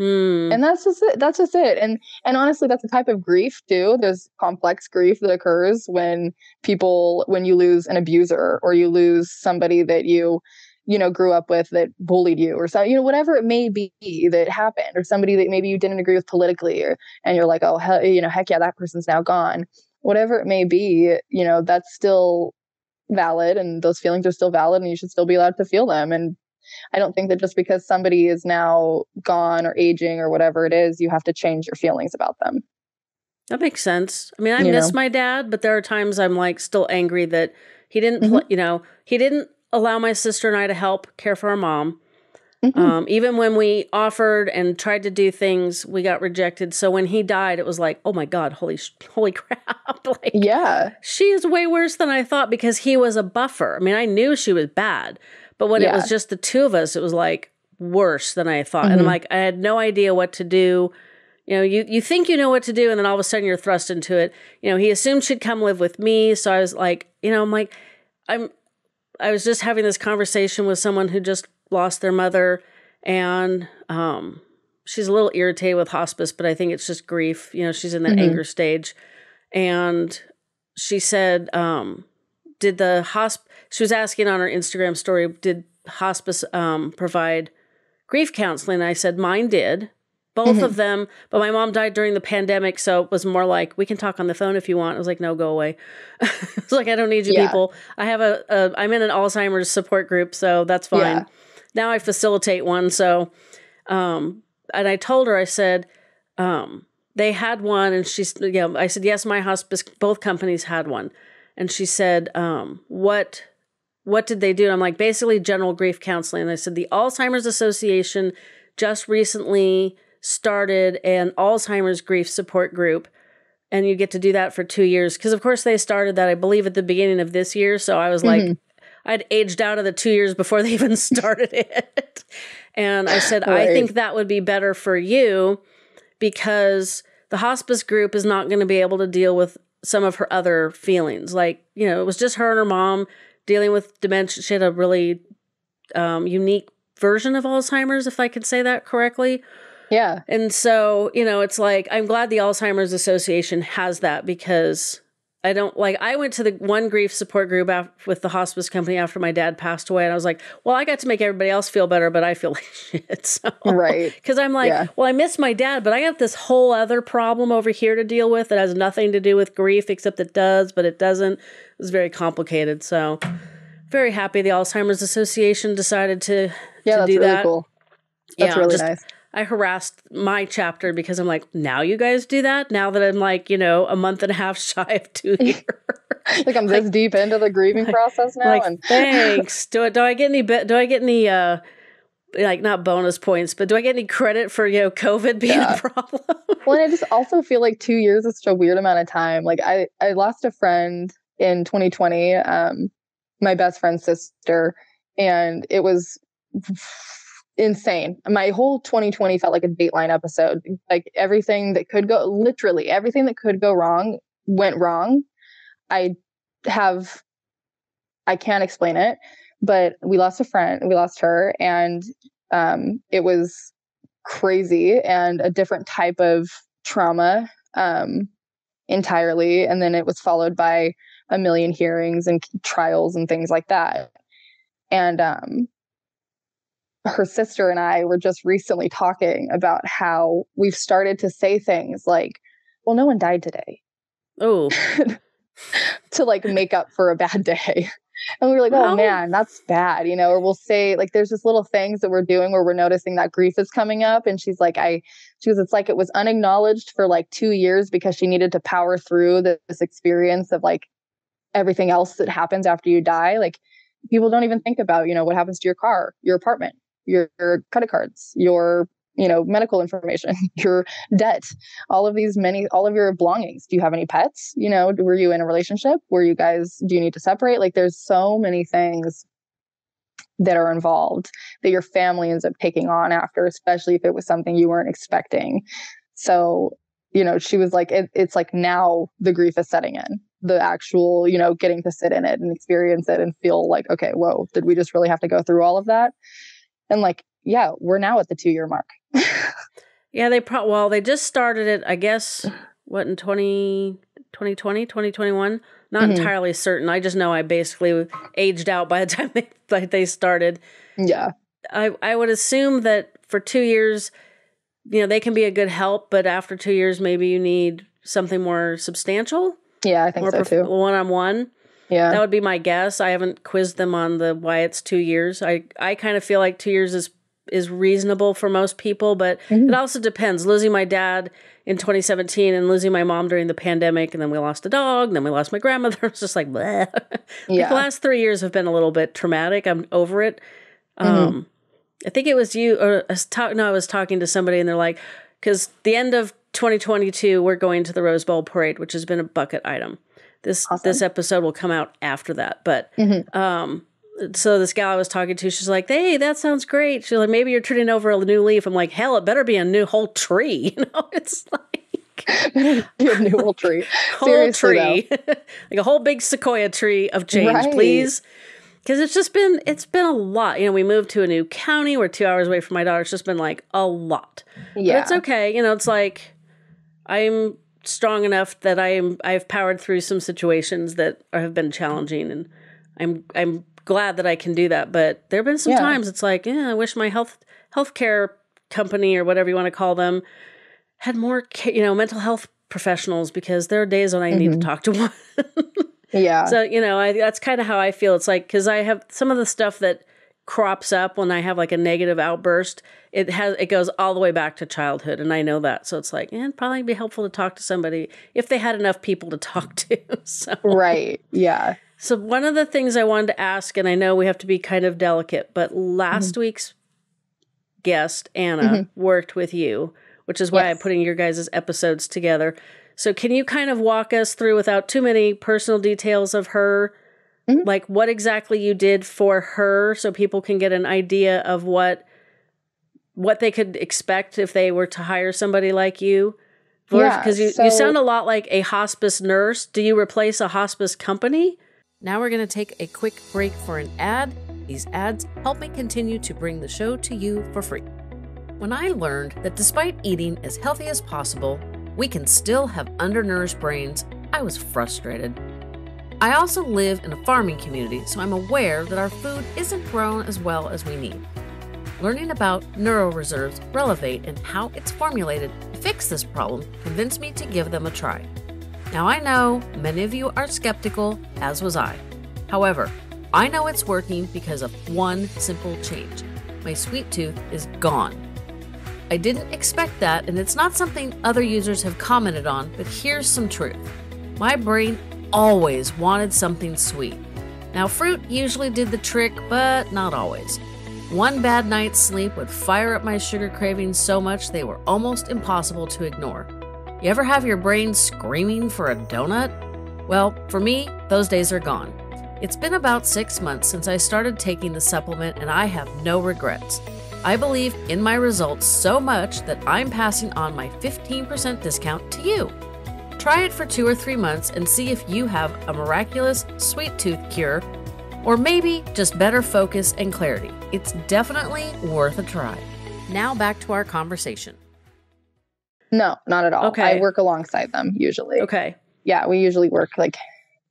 Mm. And that's just it. That's just it. And and honestly, that's a type of grief too. There's complex grief that occurs when people when you lose an abuser or you lose somebody that you you know grew up with that bullied you or so you know whatever it may be that happened or somebody that maybe you didn't agree with politically or and you're like oh hell, you know heck yeah that person's now gone whatever it may be you know that's still valid and those feelings are still valid and you should still be allowed to feel them and I don't think that just because somebody is now gone or aging or whatever it is, you have to change your feelings about them. That makes sense. I mean, I you miss know? my dad, but there are times I'm like still angry that he didn't, mm-hmm. pl- you know, he didn't allow my sister and I to help care for our mom. Mm-hmm. Um, even when we offered and tried to do things, we got rejected. So when he died, it was like, oh my god, holy holy crap! like, yeah, she is way worse than I thought because he was a buffer. I mean, I knew she was bad, but when yeah. it was just the two of us, it was like worse than I thought. Mm-hmm. And I'm like, I had no idea what to do. You know, you, you think you know what to do, and then all of a sudden you're thrust into it. You know, he assumed she'd come live with me. So I was like, you know, I'm like, I'm, I was just having this conversation with someone who just lost their mother, and um, she's a little irritated with hospice, but I think it's just grief. You know, she's in that mm-hmm. anger stage. And she said, um, did the hosp she was asking on her Instagram story, did hospice um, provide grief counseling? And I said, mine did. Both mm-hmm. of them, but my mom died during the pandemic, so it was more like we can talk on the phone if you want. I was like, no, go away. it's like I don't need you yeah. people. I have a, a I'm in an Alzheimer's support group, so that's fine. Yeah. Now I facilitate one, so um, and I told her, I said, um, they had one, and she's, you know, I said, yes, my hospice, both companies had one, and she said, um, what what did they do? And I'm like, basically general grief counseling. And I said, the Alzheimer's Association just recently started an Alzheimer's grief support group and you get to do that for 2 years because of course they started that I believe at the beginning of this year so I was like mm-hmm. I'd aged out of the 2 years before they even started it. and I said right. I think that would be better for you because the hospice group is not going to be able to deal with some of her other feelings. Like, you know, it was just her and her mom dealing with dementia. She had a really um, unique version of Alzheimer's, if I could say that correctly. Yeah. And so, you know, it's like, I'm glad the Alzheimer's Association has that because I don't like. I went to the one grief support group with the hospice company after my dad passed away, and I was like, "Well, I got to make everybody else feel better, but I feel like shit." So, right? Because I'm like, yeah. "Well, I miss my dad, but I got this whole other problem over here to deal with that has nothing to do with grief, except it does, but it doesn't." It was very complicated. So, very happy the Alzheimer's Association decided to yeah, to do really that. cool. That's yeah, really just, nice. I harassed my chapter because I'm like, now you guys do that. Now that I'm like, you know, a month and a half shy of two years. like I'm this like, deep into the grieving like, process now. Like, and thanks. Do do I get any? Do I get any? uh like not bonus points, but do I get any credit for you know COVID being yeah. a problem? well, and I just also feel like two years is such a weird amount of time. Like I I lost a friend in 2020, um, my best friend's sister, and it was insane. My whole 2020 felt like a Dateline episode. Like everything that could go, literally everything that could go wrong went wrong. I have, I can't explain it, but we lost a friend, we lost her, and um, it was crazy and a different type of trauma um, entirely. And then it was followed by a million hearings and trials and things like that. And um, her sister and I were just recently talking about how we've started to say things like, well, no one died today. Oh. to like make up for a bad day. And we were like, oh man, that's bad, you know, or we'll say like there's just little things that we're doing where we're noticing that grief is coming up. And she's like, I she was, it's like it was unacknowledged for like two years because she needed to power through this experience of like everything else that happens after you die. Like people don't even think about, you know, what happens to your car, your apartment, your, credit cards, your you know medical information your debt all of these many all of your belongings. Do you have any pets? You know were you in a relationship? Were you guys do you need to separate? Like there's so many things that are involved that your family ends up taking on after especially if it was something you weren't expecting. So you know she was like it, it's like now the grief is setting in. The actual you know getting to sit in it and experience it and feel like okay whoa did we just really have to go through all of that and like, yeah, we're now at the two year mark. yeah, they pro well, they just started it, I guess, what in 20, 2020, 2021? Not mm-hmm. entirely certain. I just know I basically aged out by the time they like they started. Yeah. I I would assume that for two years, you know, they can be a good help, but after two years, maybe you need something more substantial. Yeah, I think so prof- too. One on one. Yeah. That would be my guess. I haven't quizzed them on the why it's 2 years. I I kind of feel like 2 years is is reasonable for most people, but mm-hmm. it also depends. Losing my dad in 2017 and losing my mom during the pandemic, and then we lost a dog, and then we lost my grandmother. It's just like, yeah. the last three years have been a little bit traumatic. I'm over it. Mm-hmm. Um, I think it was you, or I was talk, no, I was talking to somebody, and they're like, because the end of 2022, we're going to the Rose Bowl parade, which has been a bucket item. This awesome. this episode will come out after that, but mm-hmm. um, so this gal I was talking to, she's like, "Hey, that sounds great." She's like, "Maybe you're turning over a new leaf." I'm like, "Hell, it better be a new whole tree." You know, it's like a new whole tree, whole Seriously, tree, like a whole big sequoia tree of change, right. please. Because it's just been it's been a lot. You know, we moved to a new county. We're two hours away from my daughter. It's just been like a lot. Yeah, but it's okay. You know, it's like I'm strong enough that I am I've powered through some situations that have been challenging and I'm I'm glad that I can do that but there've been some yeah. times it's like yeah I wish my health healthcare company or whatever you want to call them had more you know mental health professionals because there are days when I mm-hmm. need to mm-hmm. talk to one yeah so you know I that's kind of how I feel it's like cuz I have some of the stuff that crops up when I have like a negative outburst, it has it goes all the way back to childhood, and I know that. So it's like, yeah, it'd probably be helpful to talk to somebody if they had enough people to talk to. so right, yeah. So one of the things I wanted to ask, and I know we have to be kind of delicate, but last mm-hmm. week's guest Anna mm-hmm. worked with you which is why Yes. I'm putting your guys' episodes together. So, can you kind of walk us through, without too many personal details of her, Mhm. like what exactly you did for her, so people can get an idea of what what they could expect if they were to hire somebody like you? Yeah, because you, you so- sound a lot like a hospice nurse. Do you replace a hospice company? Now we're going to take a quick break for an ad. These ads help me continue to bring the show to you for free. When I learned that despite eating as healthy as possible, we can still have undernourished brains, I was frustrated. I also live in a farming community, so I'm aware that our food isn't grown as well as we need. Learning about NeuroReserve's Relevate and how it's formulated to fix this problem convinced me to give them a try. Now, I know many of you are skeptical, as was I. However, I know it's working because of one simple change my sweet tooth is gone. I didn't expect that, and it's not something other users have commented on, but here's some truth. My brain always wanted something sweet. Now, fruit usually did the trick, but not always. One bad night's sleep would fire up my sugar cravings so much they were almost impossible to ignore. You ever have your brain screaming for a donut? Well, for me, those days are gone. It's been about six months since I started taking the supplement, and I have no regrets. I believe in my results so much that I'm passing on my 15% discount to you. Try it for two or three months and see if you have a miraculous sweet tooth cure, or maybe just better focus and clarity. It's definitely worth a try. Now back to our conversation. No, not at all. Okay. I work alongside them usually. Okay. Yeah, we usually work like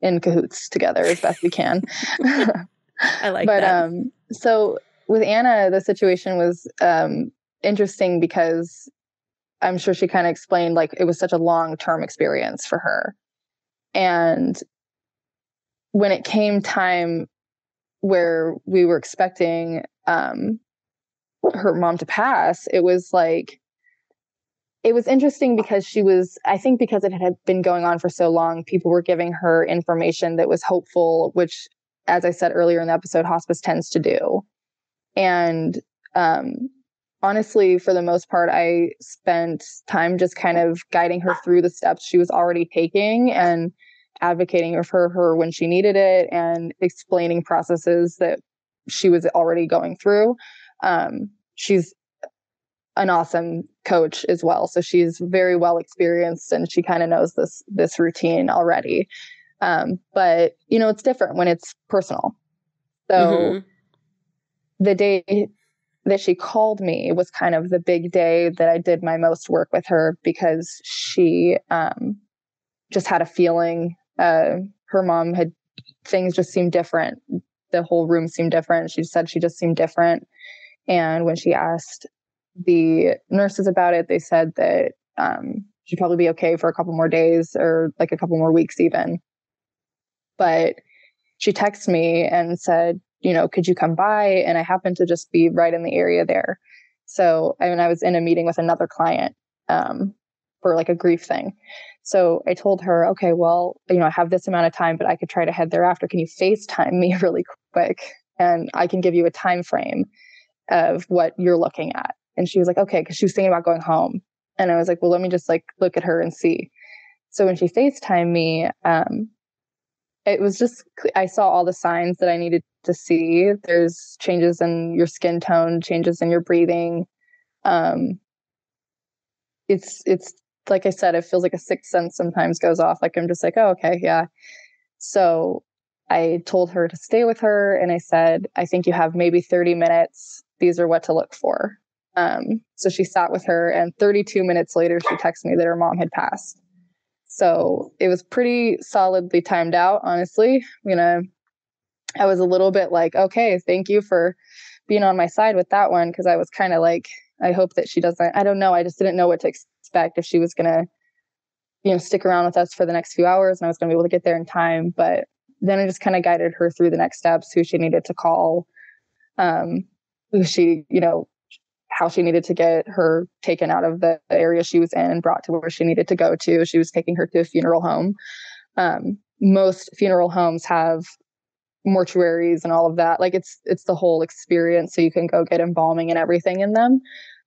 in cahoots together as best we can. I like but that. um so with Anna the situation was um interesting because I'm sure she kind of explained like it was such a long-term experience for her. And when it came time where we were expecting um her mom to pass, it was like it was interesting because she was i think because it had been going on for so long people were giving her information that was hopeful which as i said earlier in the episode hospice tends to do and um, honestly for the most part i spent time just kind of guiding her through the steps she was already taking and advocating for her when she needed it and explaining processes that she was already going through um, she's an awesome coach as well. So she's very well experienced and she kind of knows this this routine already. Um, but you know, it's different when it's personal. So Mhm. the day that she called me was kind of the big day that I did my most work with her because she um, just had a feeling. Uh, her mom had things just seemed different. The whole room seemed different. She said she just seemed different. And when she asked the nurses about it, they said that um, she'd probably be okay for a couple more days or like a couple more weeks, even. But she texted me and said, you know, could you come by? And I happened to just be right in the area there. So I mean, I was in a meeting with another client um, for like a grief thing. So I told her, okay, well, you know, I have this amount of time, but I could try to head thereafter. Can you FaceTime me really quick? And I can give you a time frame of what you're looking at. And she was like, okay, because she was thinking about going home. And I was like, well, let me just like look at her and see. So when she FaceTimed me, um, it was just, I saw all the signs that I needed to see. There's changes in your skin tone, changes in your breathing. Um, it's, it's like I said, it feels like a sixth sense sometimes goes off. Like I'm just like, oh, okay, yeah. So I told her to stay with her and I said, I think you have maybe 30 minutes. These are what to look for. Um, so she sat with her, and 32 minutes later, she texted me that her mom had passed. So it was pretty solidly timed out, honestly. You know, I was a little bit like, okay, thank you for being on my side with that one, because I was kind of like, I hope that she doesn't, I don't know, I just didn't know what to expect if she was going to, you know, stick around with us for the next few hours and I was going to be able to get there in time. But then I just kind of guided her through the next steps, who she needed to call, um, who she, you know, how she needed to get her taken out of the area she was in and brought to where she needed to go to. She was taking her to a funeral home. Um, most funeral homes have mortuaries and all of that. Like it's it's the whole experience. So you can go get embalming and everything in them.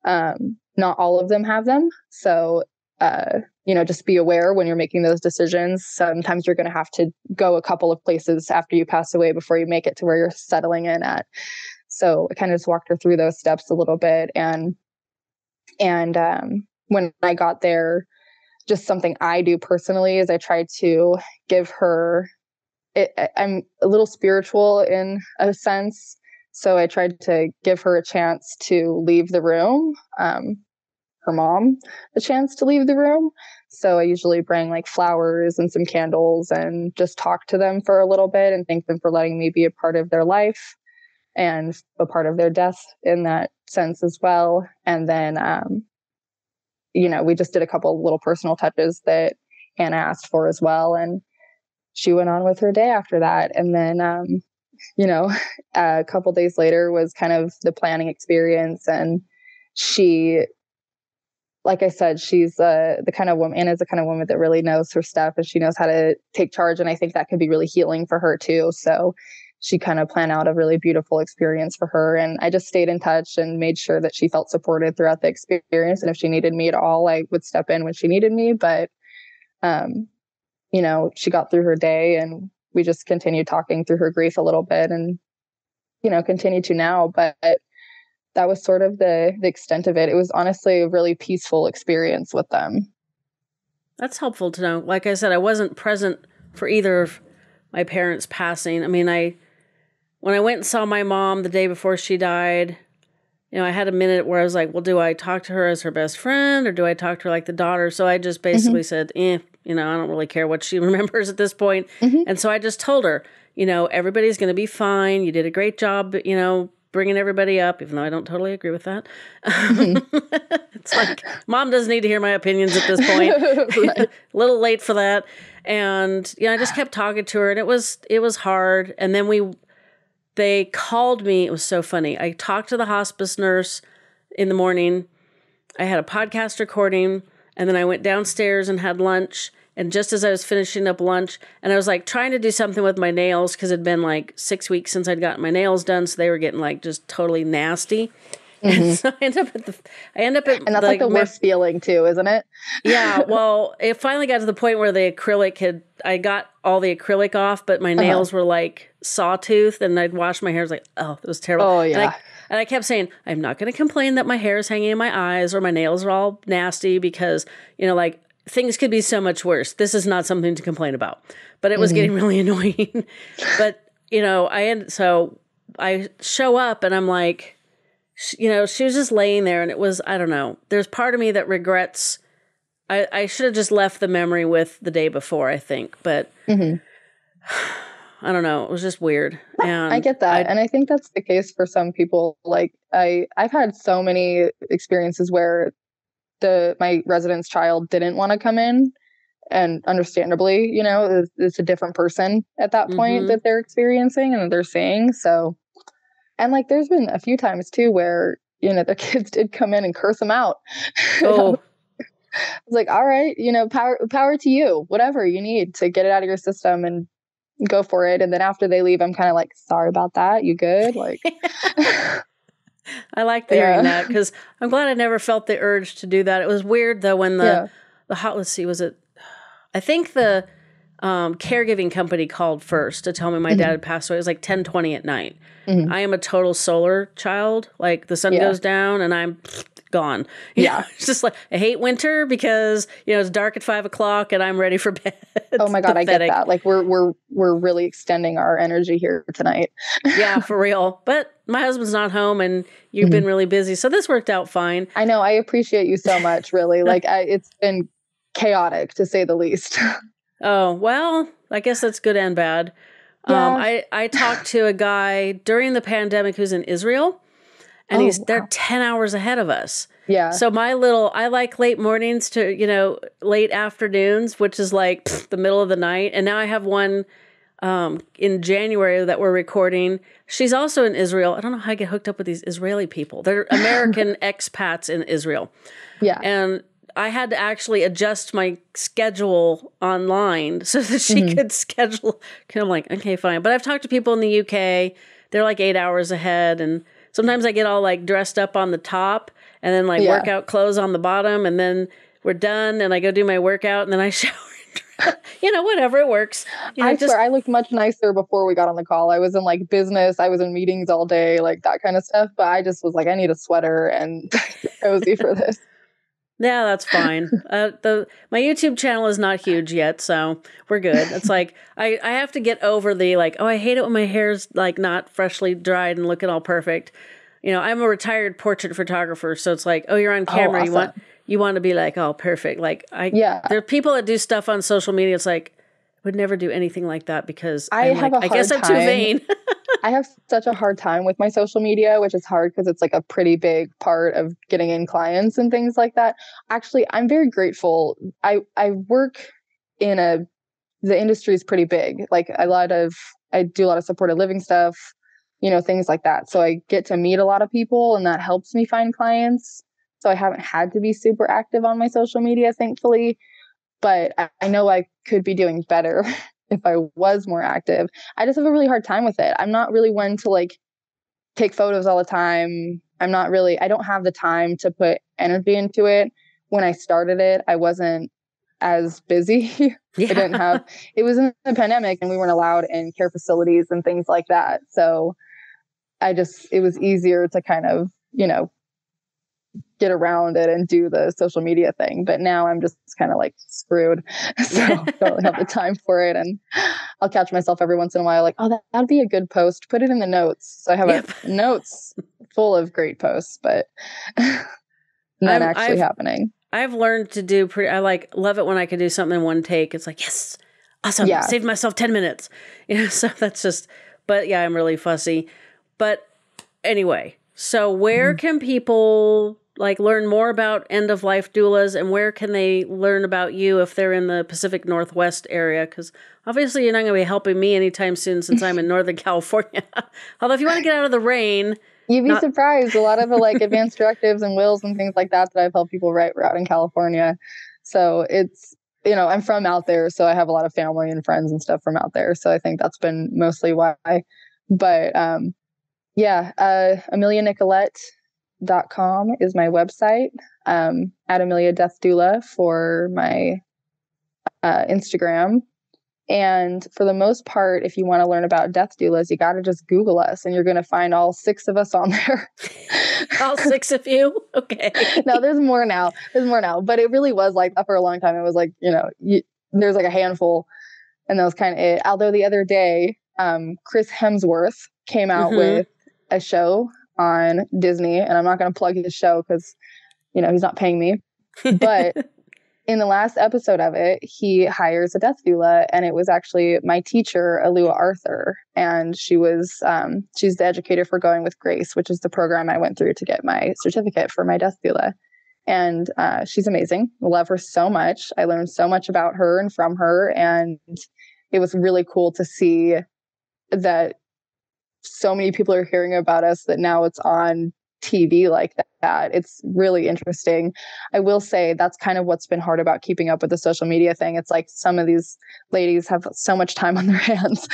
Um, not all of them have them. So, uh, you know, just be aware when you're making those decisions. Sometimes you're going to have to go a couple of places after you pass away before you make it to where you're settling in at. So I kind of just walked her through those steps a little bit. And, and, um, when I got there, just something I do personally is I try to give her it, I'm a little spiritual in a sense. So I tried to give her a chance to leave the room. Um, her mom a chance to leave the room. So I usually bring like flowers and some candles and just talk to them for a little bit and thank them for letting me be a part of their life and a part of their death in that sense as well. And then, um, you know, we just did a couple little personal touches that Anna asked for as well. And she went on with her day after that. And then, um, you know, a couple days later was kind of the planning experience. And she like I said, she's uh, the kind of woman, is the kind of woman that really knows her stuff and she knows how to take charge. And I think that can be really healing for her too. So she kind of planned out a really beautiful experience for her. And I just stayed in touch and made sure that she felt supported throughout the experience. And if she needed me at all, I would step in when she needed me. But, um, you know, she got through her day and we just continued talking through her grief a little bit and, you know, continue to now. But that was sort of the the extent of it. It was honestly a really peaceful experience with them. That's helpful to know. Like I said, I wasn't present for either of my parents passing. I mean, I when I went and saw my mom the day before she died, you know, I had a minute where I was like, well, do I talk to her as her best friend or do I talk to her like the daughter? So I just basically mm-hmm. said, eh, you know, I don't really care what she remembers at this point. Mm-hmm. And so I just told her, you know, everybody's going to be fine. You did a great job, you know, bringing everybody up, even though I don't totally agree with that. Mm-hmm. it's like mom doesn't need to hear my opinions at this point. a little late for that. And yeah, I just kept talking to her, and it was it was hard. And then we they called me. It was so funny. I talked to the hospice nurse in the morning. I had a podcast recording, and then I went downstairs and had lunch. And just as I was finishing up lunch, and I was like trying to do something with my nails because it'd been like six weeks since I'd gotten my nails done, so they were getting like just totally nasty. Mm-hmm. And so I end up at the, I end up at, and that's like, like the worst feeling too, isn't it? yeah. Well, it finally got to the point where the acrylic had, I got all the acrylic off, but my uh-huh. nails uh-huh. were like sawtooth, and I'd wash my hair. I was like, oh, that was terrible. Oh yeah. And I, and I kept saying, I'm not going to complain that my hair is hanging in my eyes or my nails are all nasty because, you know, like things could be so much worse. This is not something to complain about. But it was mm-hmm. getting really annoying. but, you know, I end so I show up and I'm like, you know, she was just laying there and it was, I don't know. There's part of me that regrets I, I should have just left the memory with the day before, I think. But mm-hmm. I don't know. It was just weird. And I get that. I, and I think that's the case for some people. Like I I've had so many experiences where the my resident's child didn't want to come in and understandably you know it's, it's a different person at that point mm-hmm. that they're experiencing and they're seeing so and like there's been a few times too where you know the kids did come in and curse them out oh I was like, all right, you know, power power to you, whatever you need to get it out of your system and go for it. And then after they leave, I'm kind of like, sorry about that. You good? Like I like hearing yeah. that because I'm glad I never felt the urge to do that. It was weird though when the yeah. the hot let's see was it I think the um, caregiving company called first to tell me my mm-hmm. dad had passed away. It was like 10 20 at night. Mm-hmm. I am a total solar child. Like the sun yeah. goes down and I'm gone. You yeah. Know, it's just like I hate winter because, you know, it's dark at five o'clock and I'm ready for bed. Oh my God, I get that. Like we're we're we're really extending our energy here tonight. yeah, for real. But my husband's not home and you've mm-hmm. been really busy. So this worked out fine. I know. I appreciate you so much, really. like I, it's been chaotic to say the least. Oh, well, I guess that's good and bad. Yeah. Um, I, I talked to a guy during the pandemic who's in Israel and oh, he's wow. they're 10 hours ahead of us. Yeah. So my little I like late mornings to, you know, late afternoons, which is like pff, the middle of the night. And now I have one um, in January that we're recording. She's also in Israel. I don't know how I get hooked up with these Israeli people. They're American expats in Israel. Yeah. And I had to actually adjust my schedule online so that she mm-hmm. could schedule. I'm like, okay, fine. But I've talked to people in the UK. They're like eight hours ahead, and sometimes I get all like dressed up on the top, and then like yeah. workout clothes on the bottom, and then we're done, and I go do my workout, and then I shower. you know, whatever it works. You know, I just, swear, I looked much nicer before we got on the call. I was in like business, I was in meetings all day, like that kind of stuff. But I just was like, I need a sweater and cozy for this. Yeah, that's fine. uh, the my YouTube channel is not huge yet, so we're good. It's like I I have to get over the like oh I hate it when my hair's like not freshly dried and looking all perfect. You know, I'm a retired portrait photographer, so it's like oh you're on oh, camera, oh, awesome. you want you want to be like oh perfect. Like I yeah, there are people that do stuff on social media. It's like would never do anything like that because I I'm have like, a hard I guess I'm too vain. I have such a hard time with my social media, which is hard because it's like a pretty big part of getting in clients and things like that. Actually, I'm very grateful. I I work in a the industry is pretty big. Like a lot of I do a lot of supported living stuff, you know, things like that. So I get to meet a lot of people and that helps me find clients. So I haven't had to be super active on my social media, thankfully but I, I know I could be doing better if I was more active. I just have a really hard time with it. I'm not really one to like take photos all the time. I'm not really, I don't have the time to put energy into it. When I started it, I wasn't as busy. Yeah. I didn't have, it was in the pandemic and we weren't allowed in care facilities and things like that. So I just, it was easier to kind of, you know, get around it and do the social media thing. But now I'm just kind of like screwed. so I don't have the time for it. And I'll catch myself every once in a while like, oh, that, that'd be a good post. Put it in the notes. So I have yep. a notes full of great posts, but not actually I've, happening. I've learned to do pretty, I like love it when I can do something in one take. It's like, yes, awesome. Yeah. Saved myself 10 minutes. You know, so that's just, but yeah, I'm really fussy. But anyway, so where mm-hmm. can people like learn more about end of life doulas and where can they learn about you if they're in the Pacific Northwest area? Because obviously you're not going to be helping me anytime soon since I'm in Northern California. Although if you want to get out of the rain, you'd be not- surprised. A lot of the like advanced directives and wills and things like that that I've helped people write were out in California. So it's you know I'm from out there, so I have a lot of family and friends and stuff from out there. So I think that's been mostly why. But um, yeah, uh, Amelia Nicolette dot com is my website. Um, at Amelia Death Doula for my uh, Instagram. And for the most part, if you want to learn about death doulas, you got to just Google us and you're going to find all six of us on there. all six of you? Okay. no, there's more now. There's more now. But it really was like for a long time. It was like, you know, you, there's like a handful and that was kind of it. Although the other day, um, Chris Hemsworth came out mm-hmm. with a show on Disney, and I'm not going to plug his show because, you know, he's not paying me. But in the last episode of it, he hires a death doula, and it was actually my teacher, Alua Arthur, and she was um, she's the educator for Going with Grace, which is the program I went through to get my certificate for my death doula. And uh, she's amazing. love her so much. I learned so much about her and from her, and it was really cool to see that so many people are hearing about us that now it's on TV like that. It's really interesting. I will say that's kind of what's been hard about keeping up with the social media thing. It's like some of these ladies have so much time on their hands.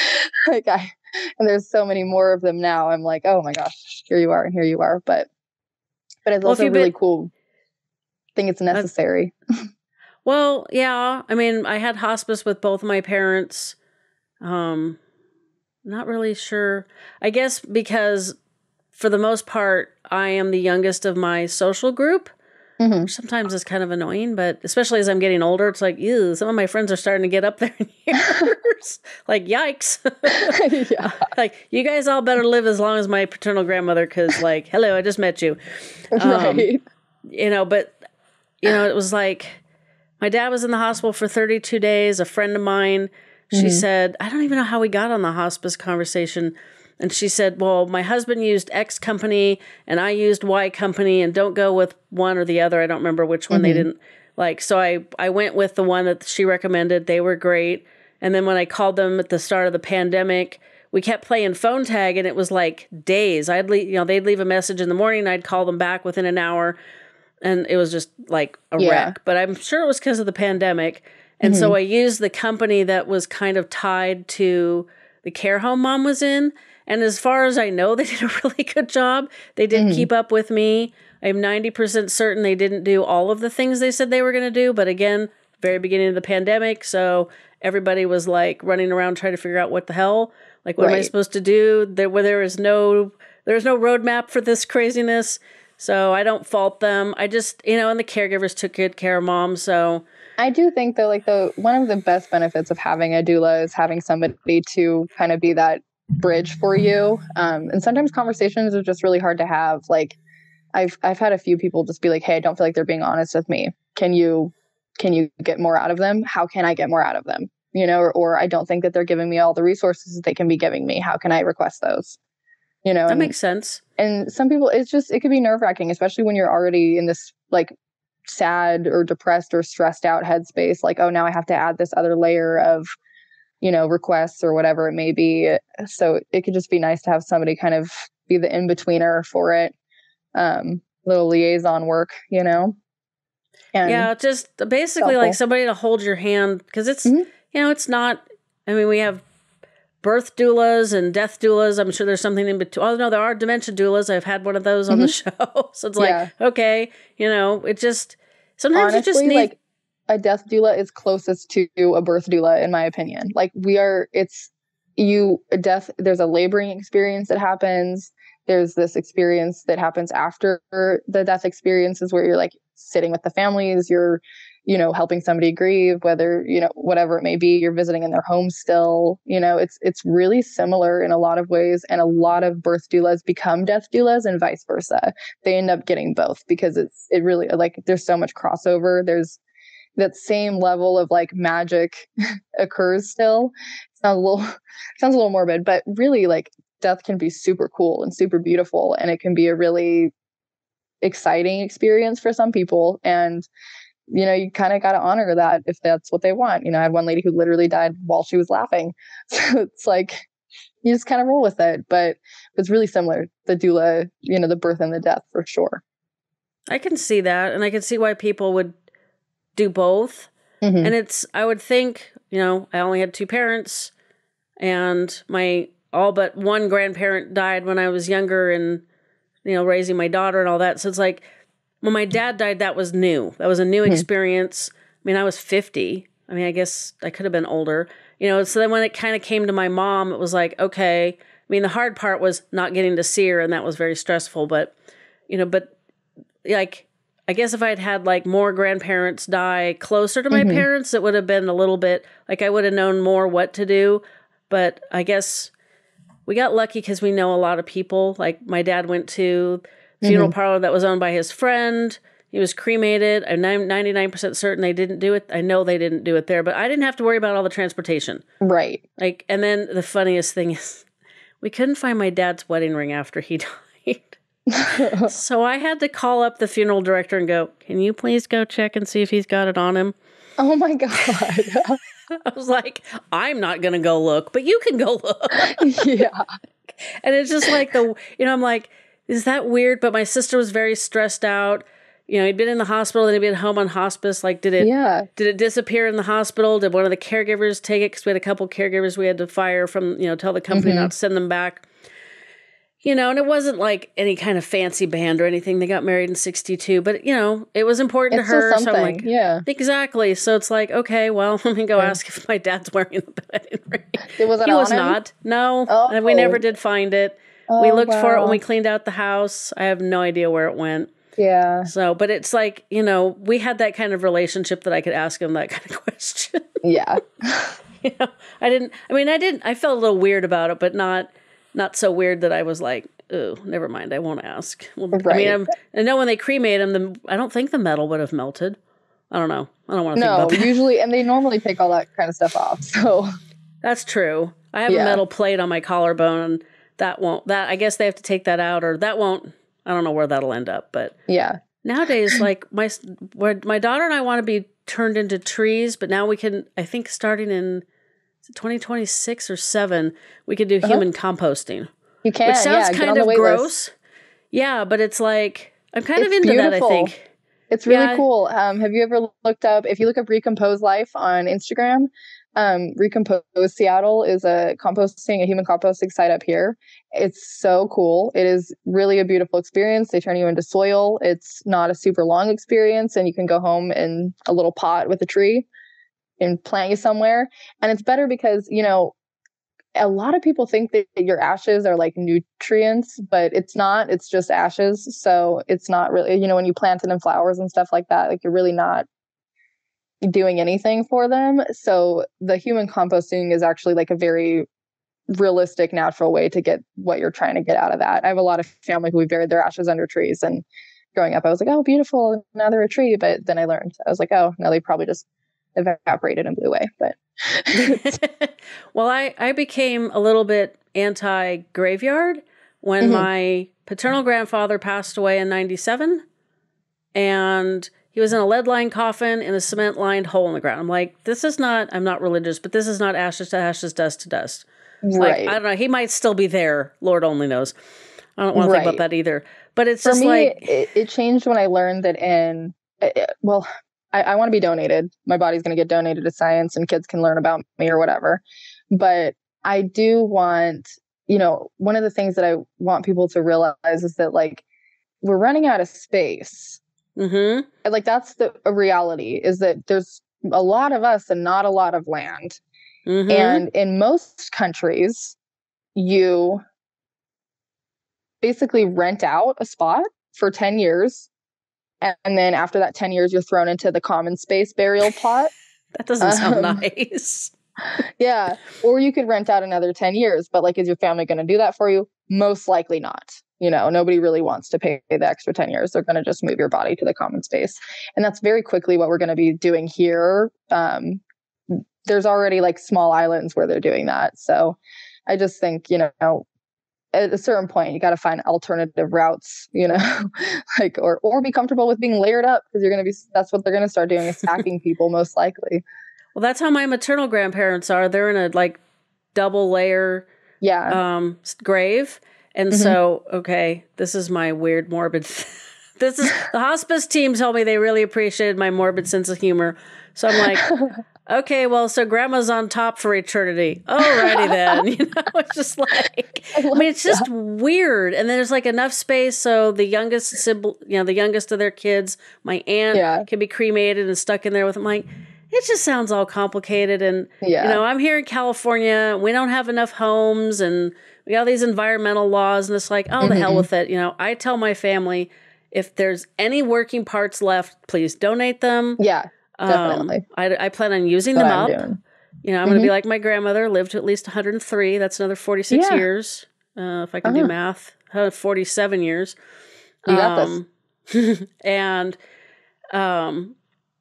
like I and there's so many more of them now. I'm like, oh my gosh, here you are and here you are. But but it's well, also really been, cool. I think it's necessary. Uh, well, yeah. I mean, I had hospice with both my parents. Um not really sure. I guess because for the most part, I am the youngest of my social group. Mm-hmm. Sometimes it's kind of annoying, but especially as I'm getting older, it's like, ew, some of my friends are starting to get up there in years. like, yikes. yeah. like, you guys all better live as long as my paternal grandmother, because, like, hello, I just met you. Um, right. You know, but, you know, it was like my dad was in the hospital for 32 days. A friend of mine she mm-hmm. said, I don't even know how we got on the hospice conversation. And she said, Well, my husband used X company and I used Y company and don't go with one or the other. I don't remember which one mm-hmm. they didn't like. So I, I went with the one that she recommended. They were great. And then when I called them at the start of the pandemic, we kept playing phone tag and it was like days. I'd leave, you know, they'd leave a message in the morning. I'd call them back within an hour and it was just like a yeah. wreck. But I'm sure it was because of the pandemic. And mm-hmm. so I used the company that was kind of tied to the care home mom was in. And as far as I know, they did a really good job. They did mm-hmm. keep up with me. I'm 90% certain they didn't do all of the things they said they were going to do. But again, very beginning of the pandemic. So everybody was like running around trying to figure out what the hell, like, what right. am I supposed to do? There, where there is no, there's no roadmap for this craziness. So I don't fault them. I just, you know, and the caregivers took good care of mom. So I do think though, like the one of the best benefits of having a doula is having somebody to kind of be that bridge for you. Um, and sometimes conversations are just really hard to have. Like I've I've had a few people just be like, "Hey, I don't feel like they're being honest with me. Can you can you get more out of them? How can I get more out of them? You know, or, or I don't think that they're giving me all the resources that they can be giving me. How can I request those? You know, that and, makes sense. And some people, it's just it could be nerve wracking, especially when you're already in this like sad or depressed or stressed out headspace. Like, oh, now I have to add this other layer of you know requests or whatever it may be. So it could just be nice to have somebody kind of be the in betweener for it. Um, little liaison work, you know. And yeah, just basically like somebody to hold your hand because it's mm-hmm. you know it's not. I mean, we have birth doulas and death doulas. I'm sure there's something in between. Oh no, there are dementia doulas. I've had one of those on mm-hmm. the show, so it's like yeah. okay, you know, it just sometimes Honestly, you just need. Like, a death doula is closest to a birth doula, in my opinion. Like we are, it's you a death. There's a laboring experience that happens. There's this experience that happens after the death experiences where you're like sitting with the families, you're, you know, helping somebody grieve, whether, you know, whatever it may be, you're visiting in their home still. You know, it's it's really similar in a lot of ways. And a lot of birth doulas become death doulas and vice versa. They end up getting both because it's it really like there's so much crossover. There's that same level of like magic occurs still. Sounds a little sounds a little morbid, but really like death can be super cool and super beautiful and it can be a really exciting experience for some people. And you know you kind of got to honor that if that's what they want. You know i had one lady who literally died while she was laughing. So it's like you just kind of roll with it. But it's really similar the doula you know the birth and the death for sure. I can see that and i can see why people would do both. Mm-hmm. and it's i would think you know i only had two parents and my all but one grandparent died when i was younger and you know, raising my daughter and all that. So it's like when my dad died, that was new. That was a new mm-hmm. experience. I mean, I was 50. I mean, I guess I could have been older, you know. So then when it kind of came to my mom, it was like, okay. I mean, the hard part was not getting to see her, and that was very stressful. But, you know, but like, I guess if I'd had like more grandparents die closer to my mm-hmm. parents, it would have been a little bit like I would have known more what to do. But I guess we got lucky because we know a lot of people. Like my dad went to funeral mm-hmm. parlor that was owned by his friend. He was cremated. I'm 99% certain they didn't do it. I know they didn't do it there, but I didn't have to worry about all the transportation. Right. Like, and then the funniest thing is we couldn't find my dad's wedding ring after he died. so I had to call up the funeral director and go, Can you please go check and see if he's got it on him? Oh my God. I was like, I'm not going to go look, but you can go look. yeah. And it's just like the, you know, I'm like, is that weird? But my sister was very stressed out. You know, he'd been in the hospital, then he'd been home on hospice. Like, did it? Yeah. Did it disappear in the hospital? Did one of the caregivers take it? Because we had a couple caregivers we had to fire from. You know, tell the company mm-hmm. not to send them back you know, and it wasn't like any kind of fancy band or anything. They got married in 62, but you know, it was important it's to her. So I'm like, yeah, exactly. So it's like, okay, well, let me go yeah. ask if my dad's wearing the wedding ring. It was he was him? not. No, oh. and we never did find it. Oh, we looked wow. for it when we cleaned out the house. I have no idea where it went. Yeah. So, but it's like, you know, we had that kind of relationship that I could ask him that kind of question. Yeah. you know, I didn't, I mean, I didn't, I felt a little weird about it, but not, not so weird that I was like, oh, never mind, I won't ask. Well, right. I mean, I'm, I know when they cremate him, the, I don't think the metal would have melted. I don't know. I don't want to no, usually, and they normally take all that kind of stuff off. So that's true. I have yeah. a metal plate on my collarbone, and that won't. That I guess they have to take that out, or that won't. I don't know where that'll end up, but yeah. Nowadays, like my my daughter and I want to be turned into trees, but now we can. I think starting in 2026 or 7 we could do uh-huh. human composting you can which sounds yeah, kind of gross list. yeah but it's like i'm kind it's of into beautiful. that i think it's really yeah. cool um, have you ever looked up if you look up recompose life on instagram Um, Recompose Seattle is a composting, a human composting site up here. It's so cool. It is really a beautiful experience. They turn you into soil. It's not a super long experience, and you can go home in a little pot with a tree and plant you somewhere. And it's better because, you know, a lot of people think that your ashes are like nutrients, but it's not. It's just ashes. So it's not really, you know, when you plant it in flowers and stuff like that, like you're really not doing anything for them. So the human composting is actually like a very realistic, natural way to get what you're trying to get out of that. I have a lot of family who buried their ashes under trees and growing up I was like, oh beautiful, now they're a tree. But then I learned I was like, oh no, they probably just evaporated and blew away. But well, I, I became a little bit anti graveyard when mm-hmm. my paternal grandfather passed away in 97. And he was in a lead lined coffin in a cement lined hole in the ground. I'm like, this is not, I'm not religious, but this is not ashes to ashes, dust to dust. Right. Like, I don't know. He might still be there. Lord only knows. I don't want to right. think about that either. But it's For just me, like. It, it changed when I learned that in, it, well, I, I want to be donated. My body's going to get donated to science and kids can learn about me or whatever. But I do want, you know, one of the things that I want people to realize is that like we're running out of space. Mm-hmm. Like that's the reality is that there's a lot of us and not a lot of land. Mm-hmm. And in most countries, you basically rent out a spot for 10 years and then after that 10 years you're thrown into the common space burial plot. That doesn't sound um, nice. Yeah. Or you could rent out another 10 years but like is your family going to do that for you? Most likely not. You know nobody really wants to pay the extra 10 years. They're going to just move your body to the common space. And that's very quickly what we're going to be doing here. Um, there's already like small islands where they're doing that. So i just think you know at a certain point you got to find alternative routes you know like or or be comfortable with being layered up because you're going to be that's what they're going to start doing is stacking people most likely. Well that's how my maternal grandparents are. They're in a like double layer yeah. um grave. And mm-hmm. so okay this is my weird morbid this is the hospice team told me they really appreciated my morbid sense of humor. So i'm like okay, well, so grandma's on top for eternity. Alrighty then. You know, it's just like, I, I mean, it's just weird. And then there's like enough space so the youngest sibling, you know, the youngest of their kids, my aunt, yeah. can be cremated and stuck in there with them. Like, it just sounds all complicated. And, yeah. you know, I'm here in California. We don't have enough homes and we got these environmental laws. And it's like, oh, mm-hmm. the hell mm-hmm. with it. You know, I tell my family, if there's any working parts left, please donate them. Yeah. Definitely. Um, I, I, plan on using them up. Doing. You know, I'm mm-hmm. going to be like my grandmother, lived to at least 103. That's another 46 yeah. years, uh, if I can uh-huh. do math. Uh, 47 years. You got um, this. and, um,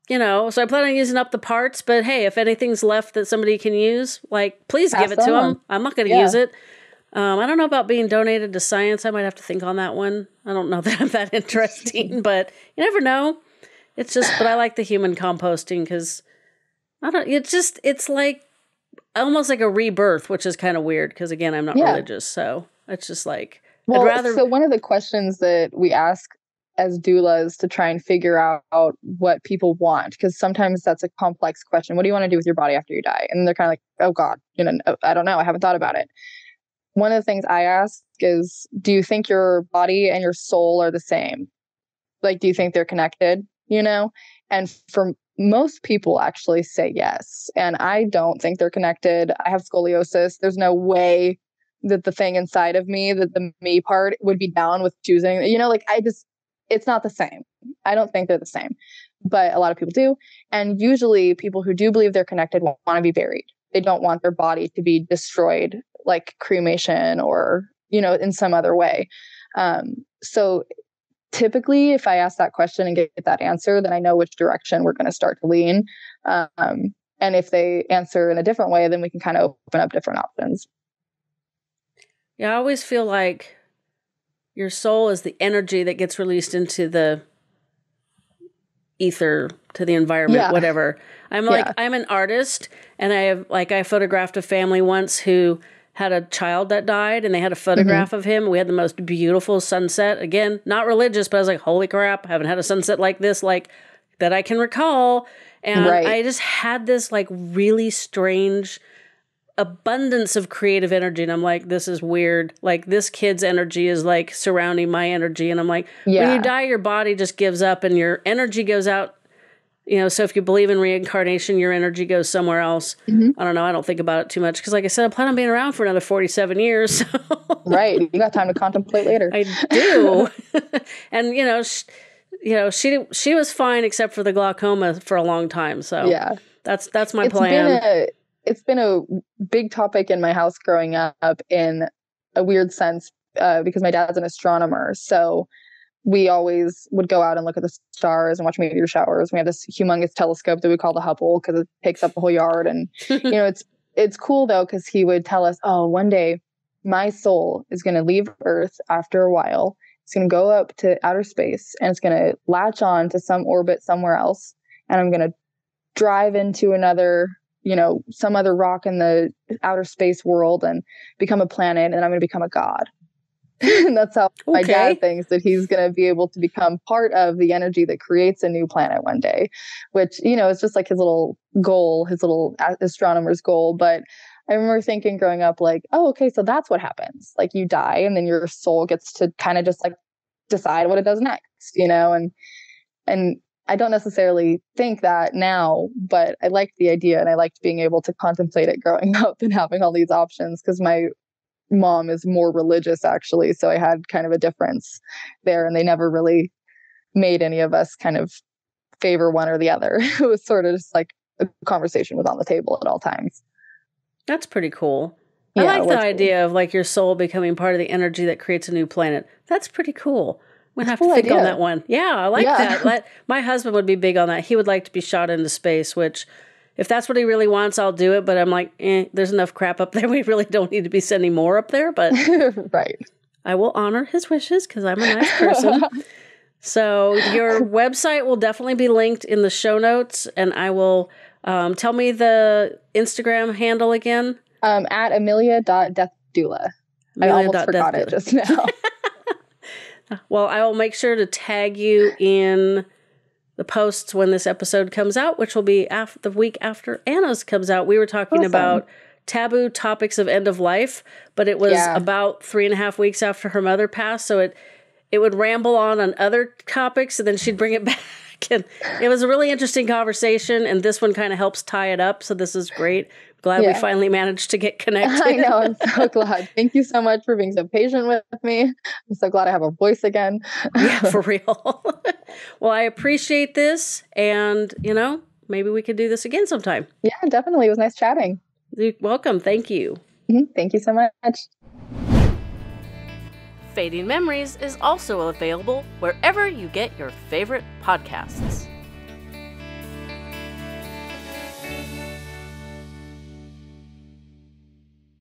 you know, so I plan on using up the parts. But hey, if anything's left that somebody can use, like, please Pass give it to them. I'm not going to yeah. use it. Um, I don't know about being donated to science. I might have to think on that one. I don't know that I'm that interesting, but you never know. It's just, but I like the human composting because I don't. It's just, it's like almost like a rebirth, which is kind of weird because again, I'm not yeah. religious, so it's just like well, I'd rather. So one of the questions that we ask as doulas to try and figure out what people want because sometimes that's a complex question. What do you want to do with your body after you die? And they're kind of like, oh God, you know, I don't know. I haven't thought about it. One of the things I ask is, do you think your body and your soul are the same? Like, do you think they're connected? You know? And for most people actually say yes. And I don't think they're connected. I have scoliosis. There's no way that the thing inside of me, that the me part would be down with choosing, you know, like I just, it's not the same. I don't think they're the same, but a lot of people do. And usually people who do believe they're connected want to be buried. They don't want their body to be destroyed like cremation or, you know, in some other way. Um, so typically if i ask that question and get that answer then i know which direction we're going to start to lean um, and if they answer in a different way then we can kind of open up different options yeah i always feel like your soul is the energy that gets released into the ether to the environment yeah. whatever i'm like yeah. i'm an artist and i have like i photographed a family once who had a child that died and they had a photograph mm-hmm. of him. We had the most beautiful sunset. Again, not religious, but I was like, holy crap, I haven't had a sunset like this like that I can recall. And right. I just had this like really strange abundance of creative energy and I'm like this is weird like this kid's energy is like surrounding my energy and I'm like yeah. when you die your body just gives up and your energy goes out you know so if you believe in reincarnation your energy goes somewhere else mm-hmm. I don't know I don't think about it too much because like I said I plan on being around for another 47 years so. right you got time to contemplate later I do and you know she, you know she she was fine except for the glaucoma for a long time so yeah that's that's my it's plan it's been a big topic in my house growing up in a weird sense uh, because my dad's an astronomer. So we always would go out and look at the stars and watch meteor showers. We have this humongous telescope that we call the Hubble because it takes up the whole yard. And you know, it's it's cool though because he would tell us, "Oh, one day my soul is going to leave Earth after a while. It's going to go up to outer space and it's going to latch on to some orbit somewhere else, and I'm going to drive into another you know, some other rock in the outer space world and become a planet and I'm going to become a god. And that's how okay. my dad thinks that he's going to be able to become part of the energy that creates a new planet one day, which, you know, is just like his little goal, his little astronomer's goal. But I remember thinking growing up, like, oh, okay, so that's what happens. Like you die and then your soul gets to kind of just like decide what it does next, you know, and, and I don't necessarily think that now, but I liked the idea and I liked being able to contemplate it growing up and having all these options because my mom is more religious actually. So I had kind of a difference there and they never really made any of us kind of favor one or the other. it was sort of just like a conversation was on the table at all times. That's pretty cool. I yeah, like the idea cool. of like your soul becoming part of the energy that creates a new planet. That's pretty cool. We'll have cool to think idea. on that one. Yeah, I like yeah. that. Let, my husband would be big on that. He would like to be shot into space, which if that's what he really wants, I'll do it. But I'm like, eh, there's enough crap up there. We really don't need to be sending more up there. But right, I will honor his wishes because I'm a nice person. so your website will definitely be linked in the show notes, and I will um, tell me the Instagram handle again. Um, at Amelia.deathdoula. I almost forgot it just now. Well, I will make sure to tag you in the posts when this episode comes out, which will be after the week after Anna's comes out. We were talking awesome. about taboo topics of end of life, but it was yeah. about three and a half weeks after her mother passed, so it it would ramble on on other topics, and then she'd bring it back. And it was a really interesting conversation, and this one kind of helps tie it up. So this is great glad yeah. we finally managed to get connected. I know. I'm so glad. Thank you so much for being so patient with me. I'm so glad I have a voice again. yeah, for real. well, I appreciate this. And, you know, maybe we could do this again sometime. Yeah, definitely. It was nice chatting. You're welcome. Thank you. Mm-hmm. Thank you so much. Fading Memories is also available wherever you get your favorite podcasts.